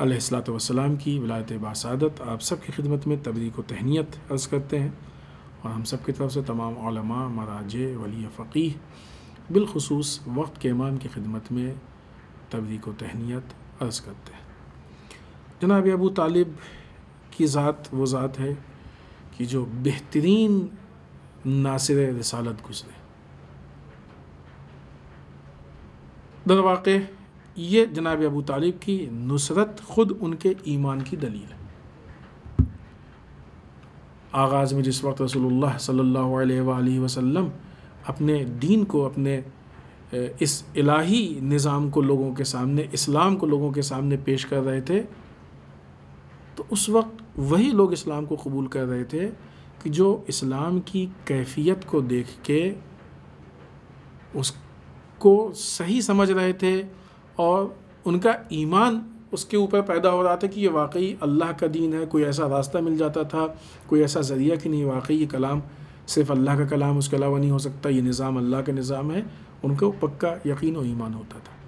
वसलाम की विलायत बासादत। आप सब की खिदमत में तबरीक व तहनीत अर्ज़ करते हैं। और हम सब की तरफ़ से तमाम मराज वली फ़कीह, बिलखसूस वक्त के इमाम की खिदमत में तबरीक व तहनीत अर्ज़ करते हैं। जनाब अबू तालिब की ज़ात, वो ज़ात है कि जो बेहतरीन नासिर रसालत गुजरे। दरवाक़, ये जनाब अबू तालिब की नुसरत ख़ुद उनके ईमान की दलील है। आगाज़ में जिस वक्त रसूलुल्लाह सल्लल्लाहु वसम अपने दीन को, अपने इस इलाही निज़ाम को लोगों के सामने, इस्लाम को लोगों के सामने पेश कर रहे थे तो उस वक्त वही लोग इस्लाम को कबूल कर रहे थे कि जो इस्लाम की कैफियत को देख के उसको सही समझ रहे थे और उनका ईमान उसके ऊपर पैदा हो रहा था कि ये वाकई अल्लाह का दीन है, कोई ऐसा रास्ता मिल जाता था, कोई ऐसा ज़रिया कि नहीं, वाकई ये कलाम सिर्फ़ अल्लाह का कलाम, उसके अलावा नहीं हो सकता, ये निज़ाम अल्लाह का निज़ाम है, उनको पक्का यकीन और ईमान होता था।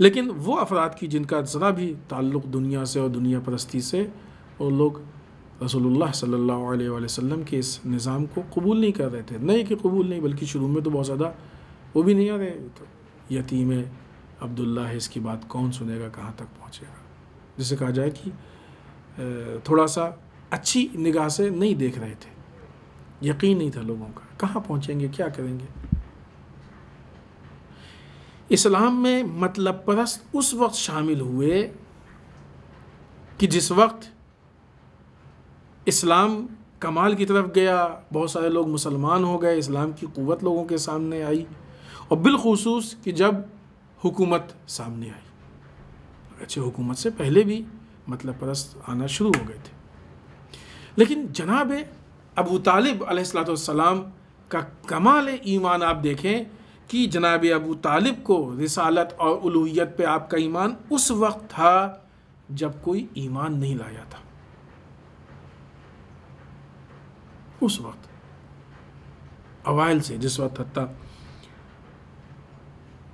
लेकिन वो अफराद की जिनका ज़रा भी ताल्लुक़ दुनिया से और दुनिया परस्ती से, वो लोग रसोल्ला सल्ला वसम के इस निज़ाम को कबूल नहीं कर रहे थे। नहीं कि कबूल नहीं, बल्कि शुरू में तो बहुत ज़्यादा वो भी नहीं आ रहे तो यतीम अब्दुल्ला है इसकी बात कौन सुनेगा, कहाँ तक पहुँचेगा? जिसे कहा जाए कि थोड़ा सा अच्छी निगाह से नहीं देख रहे थे। यकीन नहीं था लोगों का। कहाँ पहुँचेंगे, क्या करेंगे? इस्लाम में मतलब परस्त उस वक्त शामिल हुए कि जिस वक्त इस्लाम कमाल की तरफ़ गया, बहुत सारे लोग मुसलमान हो गए, इस्लाम की क़वत लोगों के सामने आई। और बिलखसूस कि जब हुकूमत सामने आई। अच्छे हुकूमत से पहले भी मतलब परस्त आना शुरू हो गए थे। लेकिन जनाब अबू तालिब अलैहिस्सलाम का कमाल ईमान आप देखें कि जनाब अबू तालिब को रिसालत और उलूहियत पे आपका ईमान उस वक्त था जब कोई ईमान नहीं लाया था। उस वक्त, अवाइल से, जिस वक्त हत्या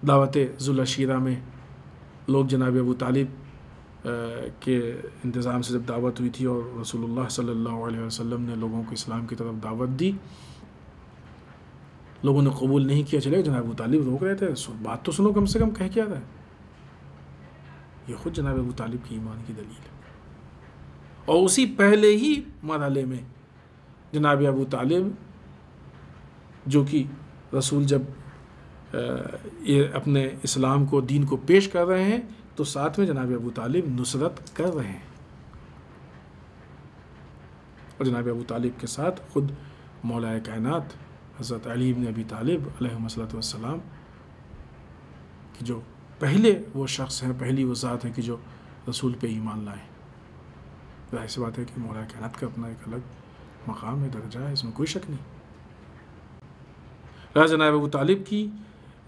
दावत जुलशीरा में लोग जनाब अबू तालिब के इंतज़ाम से जब दावत हुई थी और रसूलुल्लाह सल्लल्लाहु अलैहि वसल्लम ने लोगों को इस्लाम की तरफ़ दावत दी, लोगों ने कबूल नहीं किया, चले जनाब अबू तालिब रोक रहे थे। बात तो सुनो, कम से कम कह क्या है ये खुद जनाब अबू तालिब की ईमान की दलील है। और उसी पहले ही मरहले में जनाब अबू तालिब, जो कि रसूल जब ये अपने इस्लाम को, दीन को पेश कर रहे हैं तो साथ में जनाब अबू तालिब नुसरत कर रहे हैं। और जनाब अबू तालिब के साथ ख़ुद मौलाए कायनात, हज़रत अली ने अबी तालिब अलैहिस्सलाम कि जो पहले वो शख्स हैं, पहली वो ज़ात है कि जो रसूल पे ईमान लाए। ज़ाहिर सी बात है कि मौलाए कायनात का अपना एक अलग मकाम है, दर्जा है, इसमें कोई शक नहीं। राजा जनाब अबू तालिब की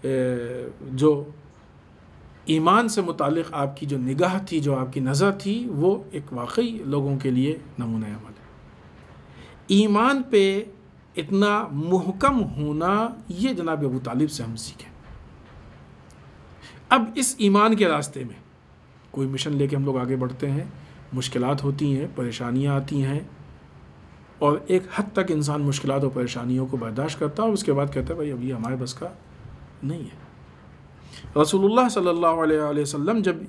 जो ईमान से मुतक़ आपकी जो निगाह थी, जो आपकी नज़र थी, वो एक वाकई लोगों के लिए नमूना अमल है। ईमान पे इतना महकम होना, ये जनाब अबू तालिब से हम सीखें। अब इस ईमान के रास्ते में कोई मिशन लेके हम लोग आगे बढ़ते हैं, मुश्किलात होती हैं, परेशानियाँ आती हैं, और एक हद तक इंसान मुश्किल और परेशानियों को बर्दाश्त करता है, और उसके बाद कहता है, भाई अभी हमारे बस का नहीं है। रसूलुल्लाह सल्लल्लाहु अलैहि वसल्लम जब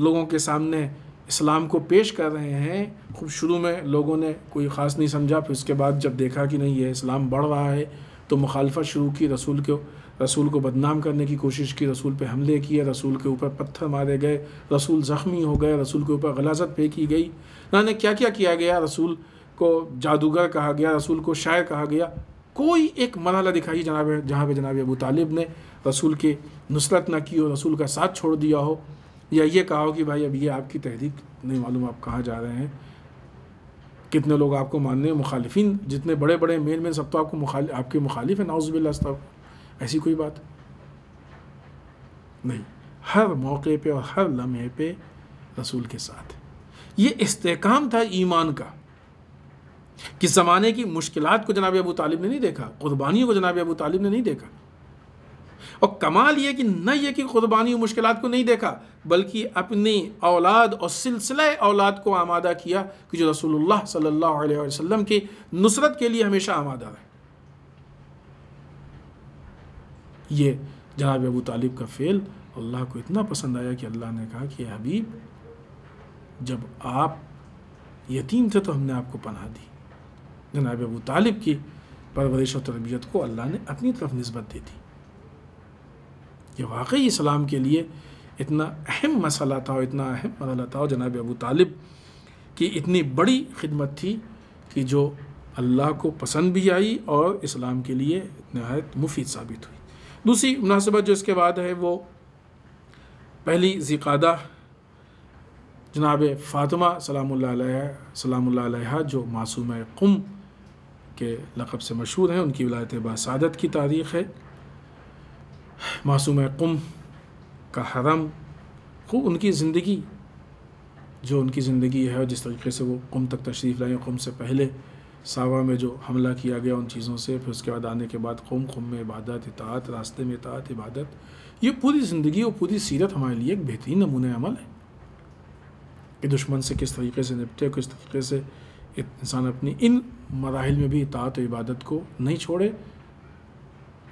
लोगों के सामने इस्लाम को पेश कर रहे हैं, खूब शुरू में लोगों ने कोई ख़ास नहीं समझा, फिर उसके बाद जब देखा कि नहीं, ये इस्लाम बढ़ रहा है तो मुखालफत शुरू की, रसूल को रसूल को बदनाम करने की कोशिश की, रसूल पे हमले किए, रसूल के ऊपर पत्थर मारे गए, रसूल ज़ख्मी हो गए, रसूल के ऊपर गलाजत फेंकी गई। ना क्या क्या किया गया? रसूल को जादूगर कहा गया, रसूल को शायर कहा गया। कोई एक मरहला दिखाई जनाब, जहाँ पे जनाब अबू तालिब ने रसूल की नुसरत ना की हो, रसूल का साथ छोड़ दिया हो। या ये कहा हो कि भाई अब ये आपकी तहरीक नहीं मालूम आप कहाँ जा रहे हैं। कितने लोग आपको मानने मुखालिफिन, जितने बड़े बड़े मेन मेन सब तो आपको मुखाल, आपके मुखालिफ हैं नाउज़बिल्ला ऐसी कोई बात नहीं। हर मौके पे और हर लम्हे पे रसूल के साथ। ये इस्तेकाम था ईमान का कि ज़माने की मुश्किल को जनाब अबू तालिब ने नहीं देखा, क़ुरबानियों को जनाब अबू तालिब ने नहीं देखा। और कमाल ये कि न ये कि और मुश्किल को नहीं देखा, बल्कि अपनी औलाद और सिलसिला औलाद को आमादा किया कि जो रसूलुल्लाह सल्लल्लाहु अलैहि वसल्लम की नुसरत के लिए हमेशा आमादा है ये जनाब अबू तालिब का फ़ेल, अल्लाह को इतना पसंद आया कि अल्लाह ने कहा कि हबीब, जब आप यतीम थे तो हमने आपको पनाह दी। जनाब अबू तालिब की परवरिश और तरबियत को अल्लाह ने अपनी तरफ़ नस्बत दे दी। ये वाकई इस्लाम के लिए इतना अहम मसला था और इतना अहम मरला था जनाब अबू तालिब की इतनी बड़ी खिदमत थी कि जो अल्लाह को पसंद भी आई और इस्लाम के लिए नहायत मुफीद साबित हुई। दूसरी मुनासिबत जो इसके बाद है, वो पहली ज़िकादा जनाब फ़ातिमा सलाम सलाम जो मासूम कुम के लक़ब से मशहूर हैं, उनकी विलायत बासादत की तारीख़ है। मासूम कुम का हरम, खूब उनकी ज़िंदगी, जो उनकी ज़िंदगी है, जिस तरीके से वो कुम तक तशरीफ़ लाए, कुम से पहले सावा में जो हमला किया गया उन चीज़ों से, फिर उसके बाद आने के बाद कुम कुम में इबादत इतात रास्ते में इतात इबादत, ये पूरी ज़िंदगी और पूरी सीरत हमारे लिए एक बेहतरीन नमूने अमल है। कि दुश्मन से किस तरीके से निपटे किस तरीके से इंसान अपनी इन मराहल में भी इतात और इबादत को नहीं छोड़े,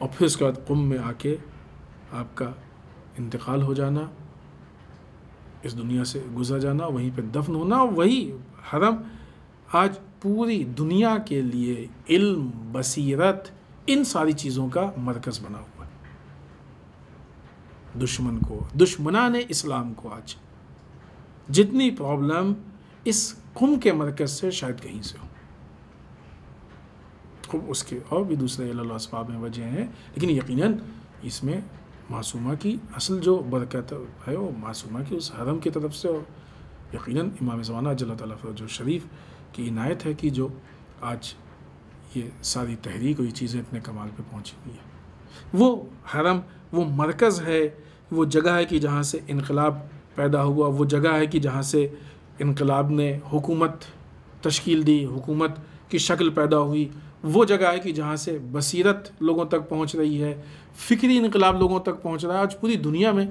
और फिर उसके बाद कुम में आके आपका इंतकाल हो जाना, इस दुनिया से गुजर जाना, वहीं पे दफन होना, वही हरम। आज पूरी दुनिया के लिए इल्म, बसीरत, इन सारी चीज़ों का मरकज़ बना हुआ है। दुश्मन को दुश्मना ने इस्लाम को आज जितनी प्रॉब्लम इस कुम के मरकज़ से शायद कहीं से हो। खूब उसके और भी दूसरे असबाब में वजह हैं, लेकिन यकीनन इसमें मासूमा की असल जो बरकत है, वो मासूमा की उस हरम की तरफ़ से और यकीनन इमाम ज़माना जल्ला जो शरीफ की इनायत है कि जो आज ये सारी तहरीक और ये चीज़ें इतने कमाल पे पहुँची हुई है। वो हरम, वो मरकज़ है, वो जगह है कि जहाँ से इनकलाब पैदा हुआ, वो जगह है कि जहाँ से इनकलाब ने हुकूमत तश्कील दी, हुकूमत की शक्ल पैदा हुई वो जगह है कि जहाँ से बसीरत लोगों तक पहुँच रही है, फ़िक्री इनकलाब लोगों तक पहुँच रहा है। आज पूरी दुनिया में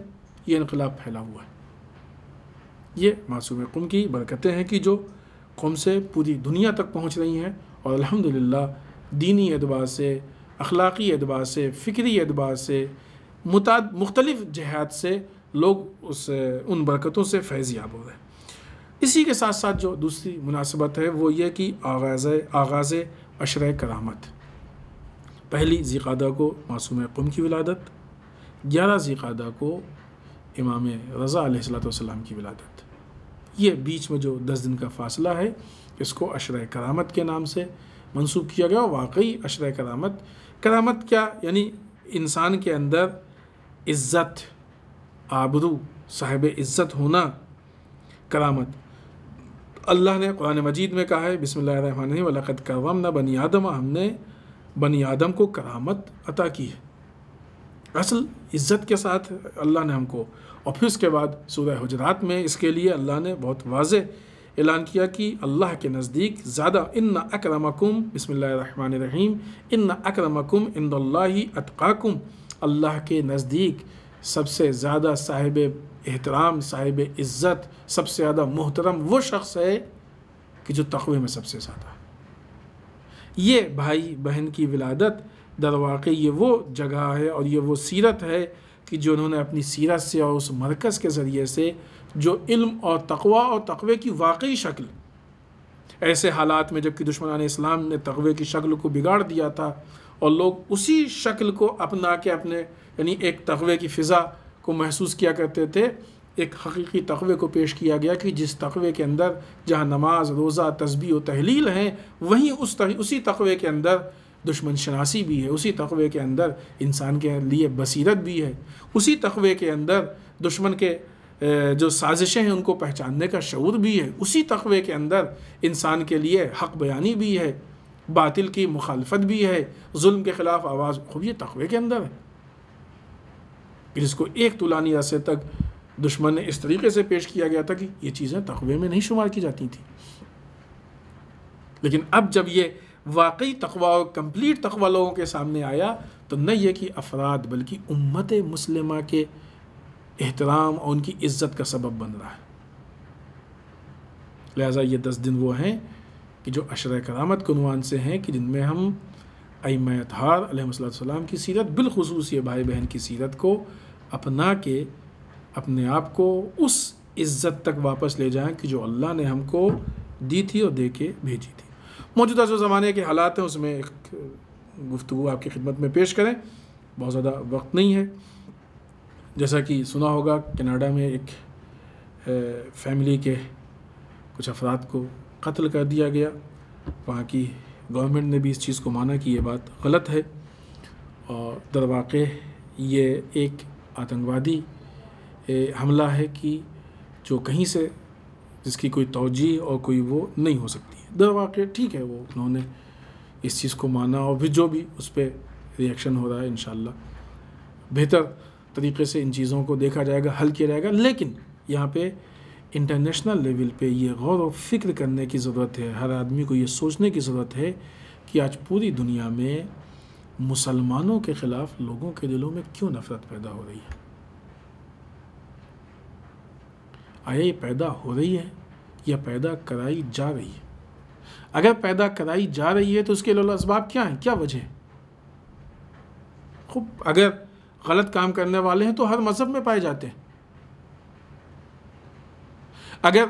ये इनकलाब फैला हुआ है। ये मासूम कुम की बरकतें हैं कि जो कौम से पूरी दुनिया तक पहुँच रही हैं और अल्हम्दुलिल्लाह दीनी एतबार से, अखलाक़ी एतबार से, फ़िक्री एतबार से, मुताद, मुख्तलिफ़ जहात से लोग उस, उन बरकतों से फैज़ याब हो रहे हैं। इसी के साथ साथ जो दूसरी मुनासबत है वो ये कि आगाज़ आगाज़ अशर करामत। पहली ज़िकादा को मासूम कुम की विलादत। ग्यारह ज़िकादा को इमाम रज़ा सलाम की विलादत। ये बीच में जो दस दिन का फासला है, इसको अशर करामत के नाम से मंसूब किया गया। वाकई अशर करामत करामत क्या? यानी इंसान के अंदर इज़्ज़त आबरू साहिब इज़्ज़त होना, करामत। अल्लाह ने कुरान मजीद में कहा है बिसमीम वलक़द करम बनी आदम, हमने बनी आदम को करामत अता की है। असल इज़्ज़त के साथ अल्लाह ने हमको, और फिर उसके बाद सूरह हजरात में इसके लिए अल्लाह ने बहुत वाज ऐलान किया कि अल्लाह के नज़दीक ज़्यादा इन अक्रमकुम बसमीम इन अक्रमकुम इन अतकाकुम। अल्लाह के नज़दीक सबसे ज़्यादा साहिब एहतराम, साहिब इज़्ज़त सबसे ज़्यादा मोहतरम वो शख्स है कि जो तकवे में सबसे ज़्यादा ये भाई बहन की विलादत, दर वाक़ ये वो जगह है और ये वो सीरत है कि जो उन्होंने अपनी सीरत से और उस मरकज़ के ज़रिए से जो इल्म और तकवा और तकवे की वाकई शक्ल, ऐसे हालात में जबकि दुश्मन इस्लाम ने तकवे की शक्ल को बिगाड़ दिया था और लोग उसी शक्ल को अपना के अपने, यानी एक तकवे की फ़िज़ा को महसूस किया करते थे एक हकीकी तकवे को पेश किया गया कि जिस तकवे के अंदर जहाँ नमाज़ रोज़ा तस्बी व तहलील हैं वहीं उस तह, उसी तकवे के अंदर दुश्मन शनासी भी है उसी तकवे के अंदर इंसान के लिए बसीरत भी है उसी तकवे के अंदर दुश्मन के जो साजिशें हैं उनको पहचानने का शूर भी है उसी तकवे के अंदर इंसान के लिए हक बयानी भी है बातिल की मुखालफत भी है जुल्म के ख़िलाफ़ आवाज़ खूब ये तकवे के अंदर है। जिसको एक तुलानी अरसे तक दुश्मन ने इस तरीके से पेश किया गया था कि ये चीज़ें तकवे में नहीं शुमार की जाती थी। लेकिन अब जब ये वाकई तकवा कंप्लीट तकवा लोगों के सामने आया तो न ये कि अफराद, बल्कि उम्मत मुस्लिमा के एहतराम और उनकी इज़्ज़त का सबब बन रहा है। लिहाजा ये दस दिन वो हैं कि जो अशर करामत कुनवान से हैं कि जिनमें हम अमतहार सलाम की सीरत, बिलखसूस ये भाई बहन की सीरत को अपना के अपने आप को उस इज़्ज़त तक वापस ले जाएँ कि जो अल्लाह ने हमको दी थी और दे के भेजी थी। मौजूदा जो ज़माने के हालात हैं, उसमें एक गुफ्तु आपकी खिदमत में पेश करें। बहुत ज़्यादा वक्त नहीं है। जैसा कि सुना होगा, कनाडा में एक फैमिली के कुछ अफराद को कत्ल कर दिया गया। वहाँ की गवर्नमेंट ने भी इस चीज़ को माना कि ये बात गलत है। और दरवाक़ ये एक आतंकवादी हमला है कि जो कहीं से जिसकी कोई तोजी और कोई वो नहीं हो सकती है। दरवाक़ ठीक है वो, उन्होंने इस चीज़ को माना और भी जो भी उस पर रिएक्शन हो रहा है इन बेहतर तरीके से इन चीज़ों को देखा जाएगा, हल किया जाएगा, लेकिन यहाँ पे इंटरनेशनल लेवल पे ये गौर व फ़िक्र करने की ज़रूरत है। हर आदमी को ये सोचने की ज़रूरत है कि आज पूरी दुनिया में मुसलमानों के ख़िलाफ़ लोगों के दिलों में क्यों नफ़रत पैदा हो रही है? आया ये पैदा हो रही है या पैदा कराई जा रही है? अगर पैदा कराई जा रही है तो उसके इसबाब क्या हैं? क्या वजह खूब, अगर गलत काम करने वाले हैं तो हर मज़हब में पाए जाते हैं। अगर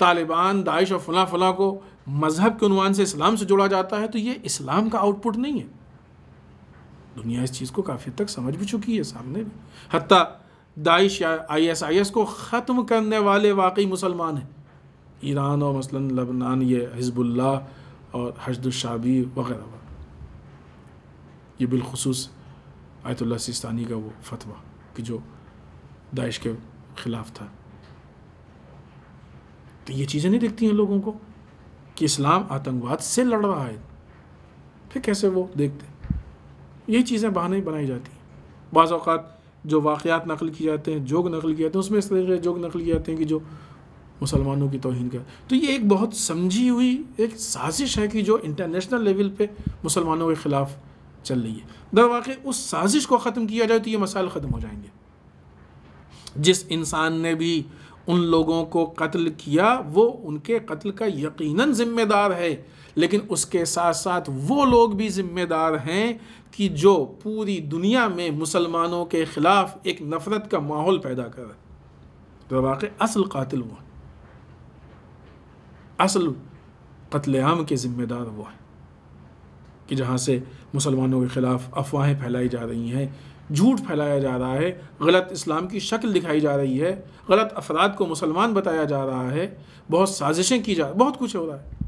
तालिबान, दाइश और फला फला को मज़हब के उनवान से इस्लाम से जोड़ा जाता है तो ये इस्लाम का आउटपुट नहीं है। दुनिया इस चीज़ को काफ़ी तक समझ भी चुकी है, सामने भी। हती दाइश या आई एस आई एस को ख़त्म करने वाले वाकई मुसलमान हैं। ईरान और मसलन लबनान, ये हिजबुल्ला और हजदुलशाबी वगैरह वगैरह। ये बिलखसूस आयतुल्ला सिस्तानी का वो फतवा कि जो दाइश के ख़िलाफ़ था। तो ये चीज़ें नहीं दिखती हैं लोगों को कि इस्लाम आतंकवाद से लड़ रहा है। फिर कैसे वो देखते? यही चीज़ें बहाने बनाई जाती हैं। बाज़ अवत जो वाक़ात नकल किए जाते हैं, जोग नकल किए जाते हैं, उसमें इस तरीके जोग नकल किए जाते हैं कि जो मुसलमानों की तोहन का तो ये एक बहुत समझी हुई, एक साजिश है कि जो इंटरनेशनल लेवल पे मुसलमानों के ख़िलाफ़ चल रही है। दर वाक़ उस साजिश को ख़त्म किया जाए तो ये मसाइल ख़त्म हो जाएँगे। जिस इंसान ने भी उन लोगों को कत्ल किया, वो उनके कत्ल का यकीनन ज़िम्मेदार है। लेकिन उसके साथ साथ वो लोग भी ज़िम्मेदार हैं कि जो पूरी दुनिया में मुसलमानों के ख़िलाफ़ एक नफ़रत का माहौल पैदा कर तो वाक़ असल कातिल वो है असल कत्ल आम के ज़िम्मेदार वो हैं कि जहाँ से मुसलमानों के ख़िलाफ़ अफवाहें फैलाई जा रही हैं, झूठ फैलाया जा रहा है, गलत इस्लाम की शक्ल दिखाई जा रही है, गलत अफराद को मुसलमान बताया जा रहा है, बहुत साजिशें की जा, बहुत कुछ हो रहा है।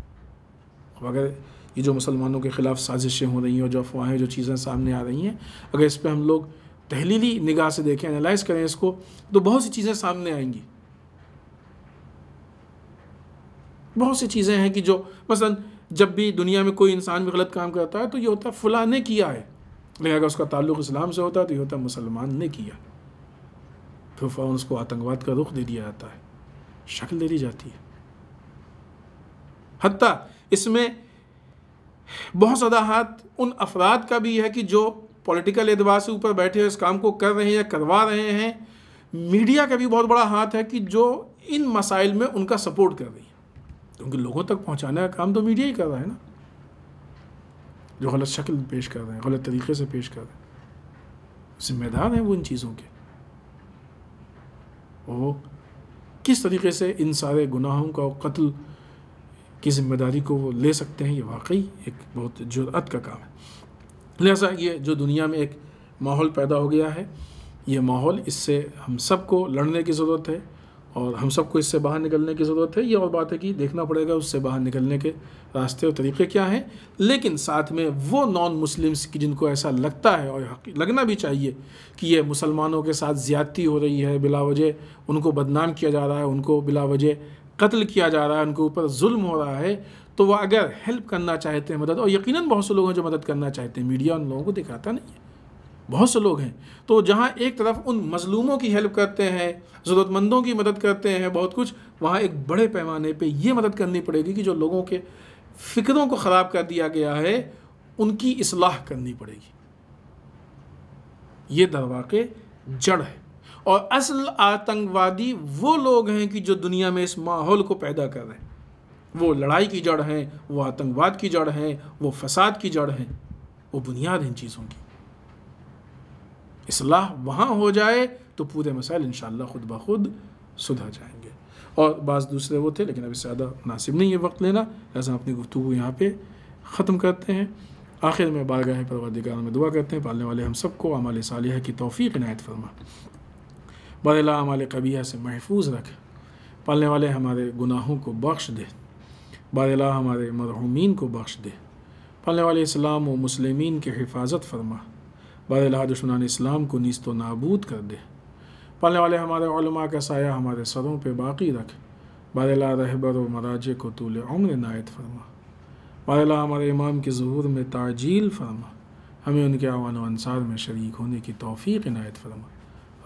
अगर ये जो मुसलमानों के ख़िलाफ़ साजिशें हो रही हैं और जो अफवाहें, जो चीज़ें सामने आ रही हैं, अगर इस पर हम लोग तहलीली निगाह से देखें एनालाइज करें इसको तो बहुत सी चीज़ें सामने आएँगी। बहुत सी चीज़ें हैं कि जो, मसलन, जब भी दुनिया में कोई इंसान भी गलत काम करता है तो ये होता है, फ़ुला ने किया है। लेकिन अगर उसका ताल्लुक़ इस्लाम से होता है तो ये होता है, मुसलमान ने किया। फिर फ़ौरन उसको आतंकवाद का रुख दे दिया जाता है। शक्ल दे दी जाती है। हती इसमें बहुत ज़्यादा हाथ उन अफराद का भी है कि जो पॉलिटिकल एतबार से ऊपर बैठे हुए इस काम को कर रहे हैं या करवा रहे हैं। मीडिया का भी बहुत बड़ा हाथ है कि जो इन मसाइल में उनका सपोर्ट कर रही है। क्योंकि लोगों तक पहुँचाने का काम तो मीडिया ही कर रहा है ना। जो गलत शक्ल पेश कर रहे हैं, गलत तरीके से पेश कर रहे हैं। जिम्मेदार हैं वो इन चीज़ों के। वो किस तरीके से इन सारे गुनाहों का कत्ल की ज़िम्मेदारी को वो ले सकते हैं, ये वाकई एक बहुत ज़रूरत का काम है। लिहाजा ये जो दुनिया में एक माहौल पैदा हो गया है, ये माहौल इससे हम सबको लड़ने की ज़रूरत है और हम सबको इससे बाहर निकलने की ज़रूरत है। ये और बात है कि देखना पड़ेगा उससे बाहर निकलने के रास्ते और तरीके क्या हैं, लेकिन साथ में वो नॉन मुस्लिम्स की जिनको ऐसा लगता है और लगना भी चाहिए कि ये मुसलमानों के साथ ज़्यादती हो रही है, बिला वजह उनको बदनाम किया जा रहा है, उनको बिला वजह कत्ल किया जा रहा है, उनके ऊपर जुल्म हो रहा है तो वह अगर हेल्प करना चाहते हैं मदद, और यकीनन बहुत से लोग हैं जो मदद करना चाहते हैं मीडिया उन लोगों को दिखाता नहीं है। बहुत से लोग हैं। तो जहाँ एक तरफ़ उन मजलूमों की हेल्प करते हैं, ज़रूरतमंदों की मदद करते हैं, बहुत कुछ, वहाँ एक बड़े पैमाने पे ये मदद करनी पड़ेगी कि जो लोगों के फ़िक्रों को ख़राब कर दिया गया है, उनकी असलाह करनी पड़ेगी। ये दरवा के जड़ है। और असल आतंकवादी वो लोग हैं कि जो दुनिया में इस माहौल को पैदा कर रहे हैं। वो लड़ाई की जड़ हैं, वो आतंकवाद की जड़ हैं, वो फसाद की जड़ हैं, वो बुनियाद इन चीज़ों की। इसलाह वहाँ हो जाए तो पूरे मसाइल इन खुद ब खुद सुधर जाएँगे। और बाज़ दूसरे वो थे, लेकिन अभी ज़्यादा मुनासिब नहीं है वक्त लेना। ऐसा अपनी गुफ्तु यहाँ पे ख़त्म करते हैं। आखिर में बारगाह परवरदिगार में दुआ करते हैं। पालने वाले हम सबको, अमाल साल की तोफ़ी इनायत फरमा। बरला अमाल कबिया से महफूज रख। पालने वाले हमारे गुनाहों को बख्श दे। बारला हमारे मरहूमिन को बख्श दे। पालने वाले इस्लाम व मुसलमिन की हिफाजत फरमा। बदला दुश्मन इस्लाम को नीस्त नाबूद कर दे। पलने वाले हमारे का साया हमारे सरों पर बाकी रख। बदला रहबर व मराजे को तूल उम्र नायत फरमा। बदला हमारे इमाम के जहूर में ताजील फरमा। हमें उनके आवान अनसार में शरीक होने की तोफ़ी इनायत फरमा।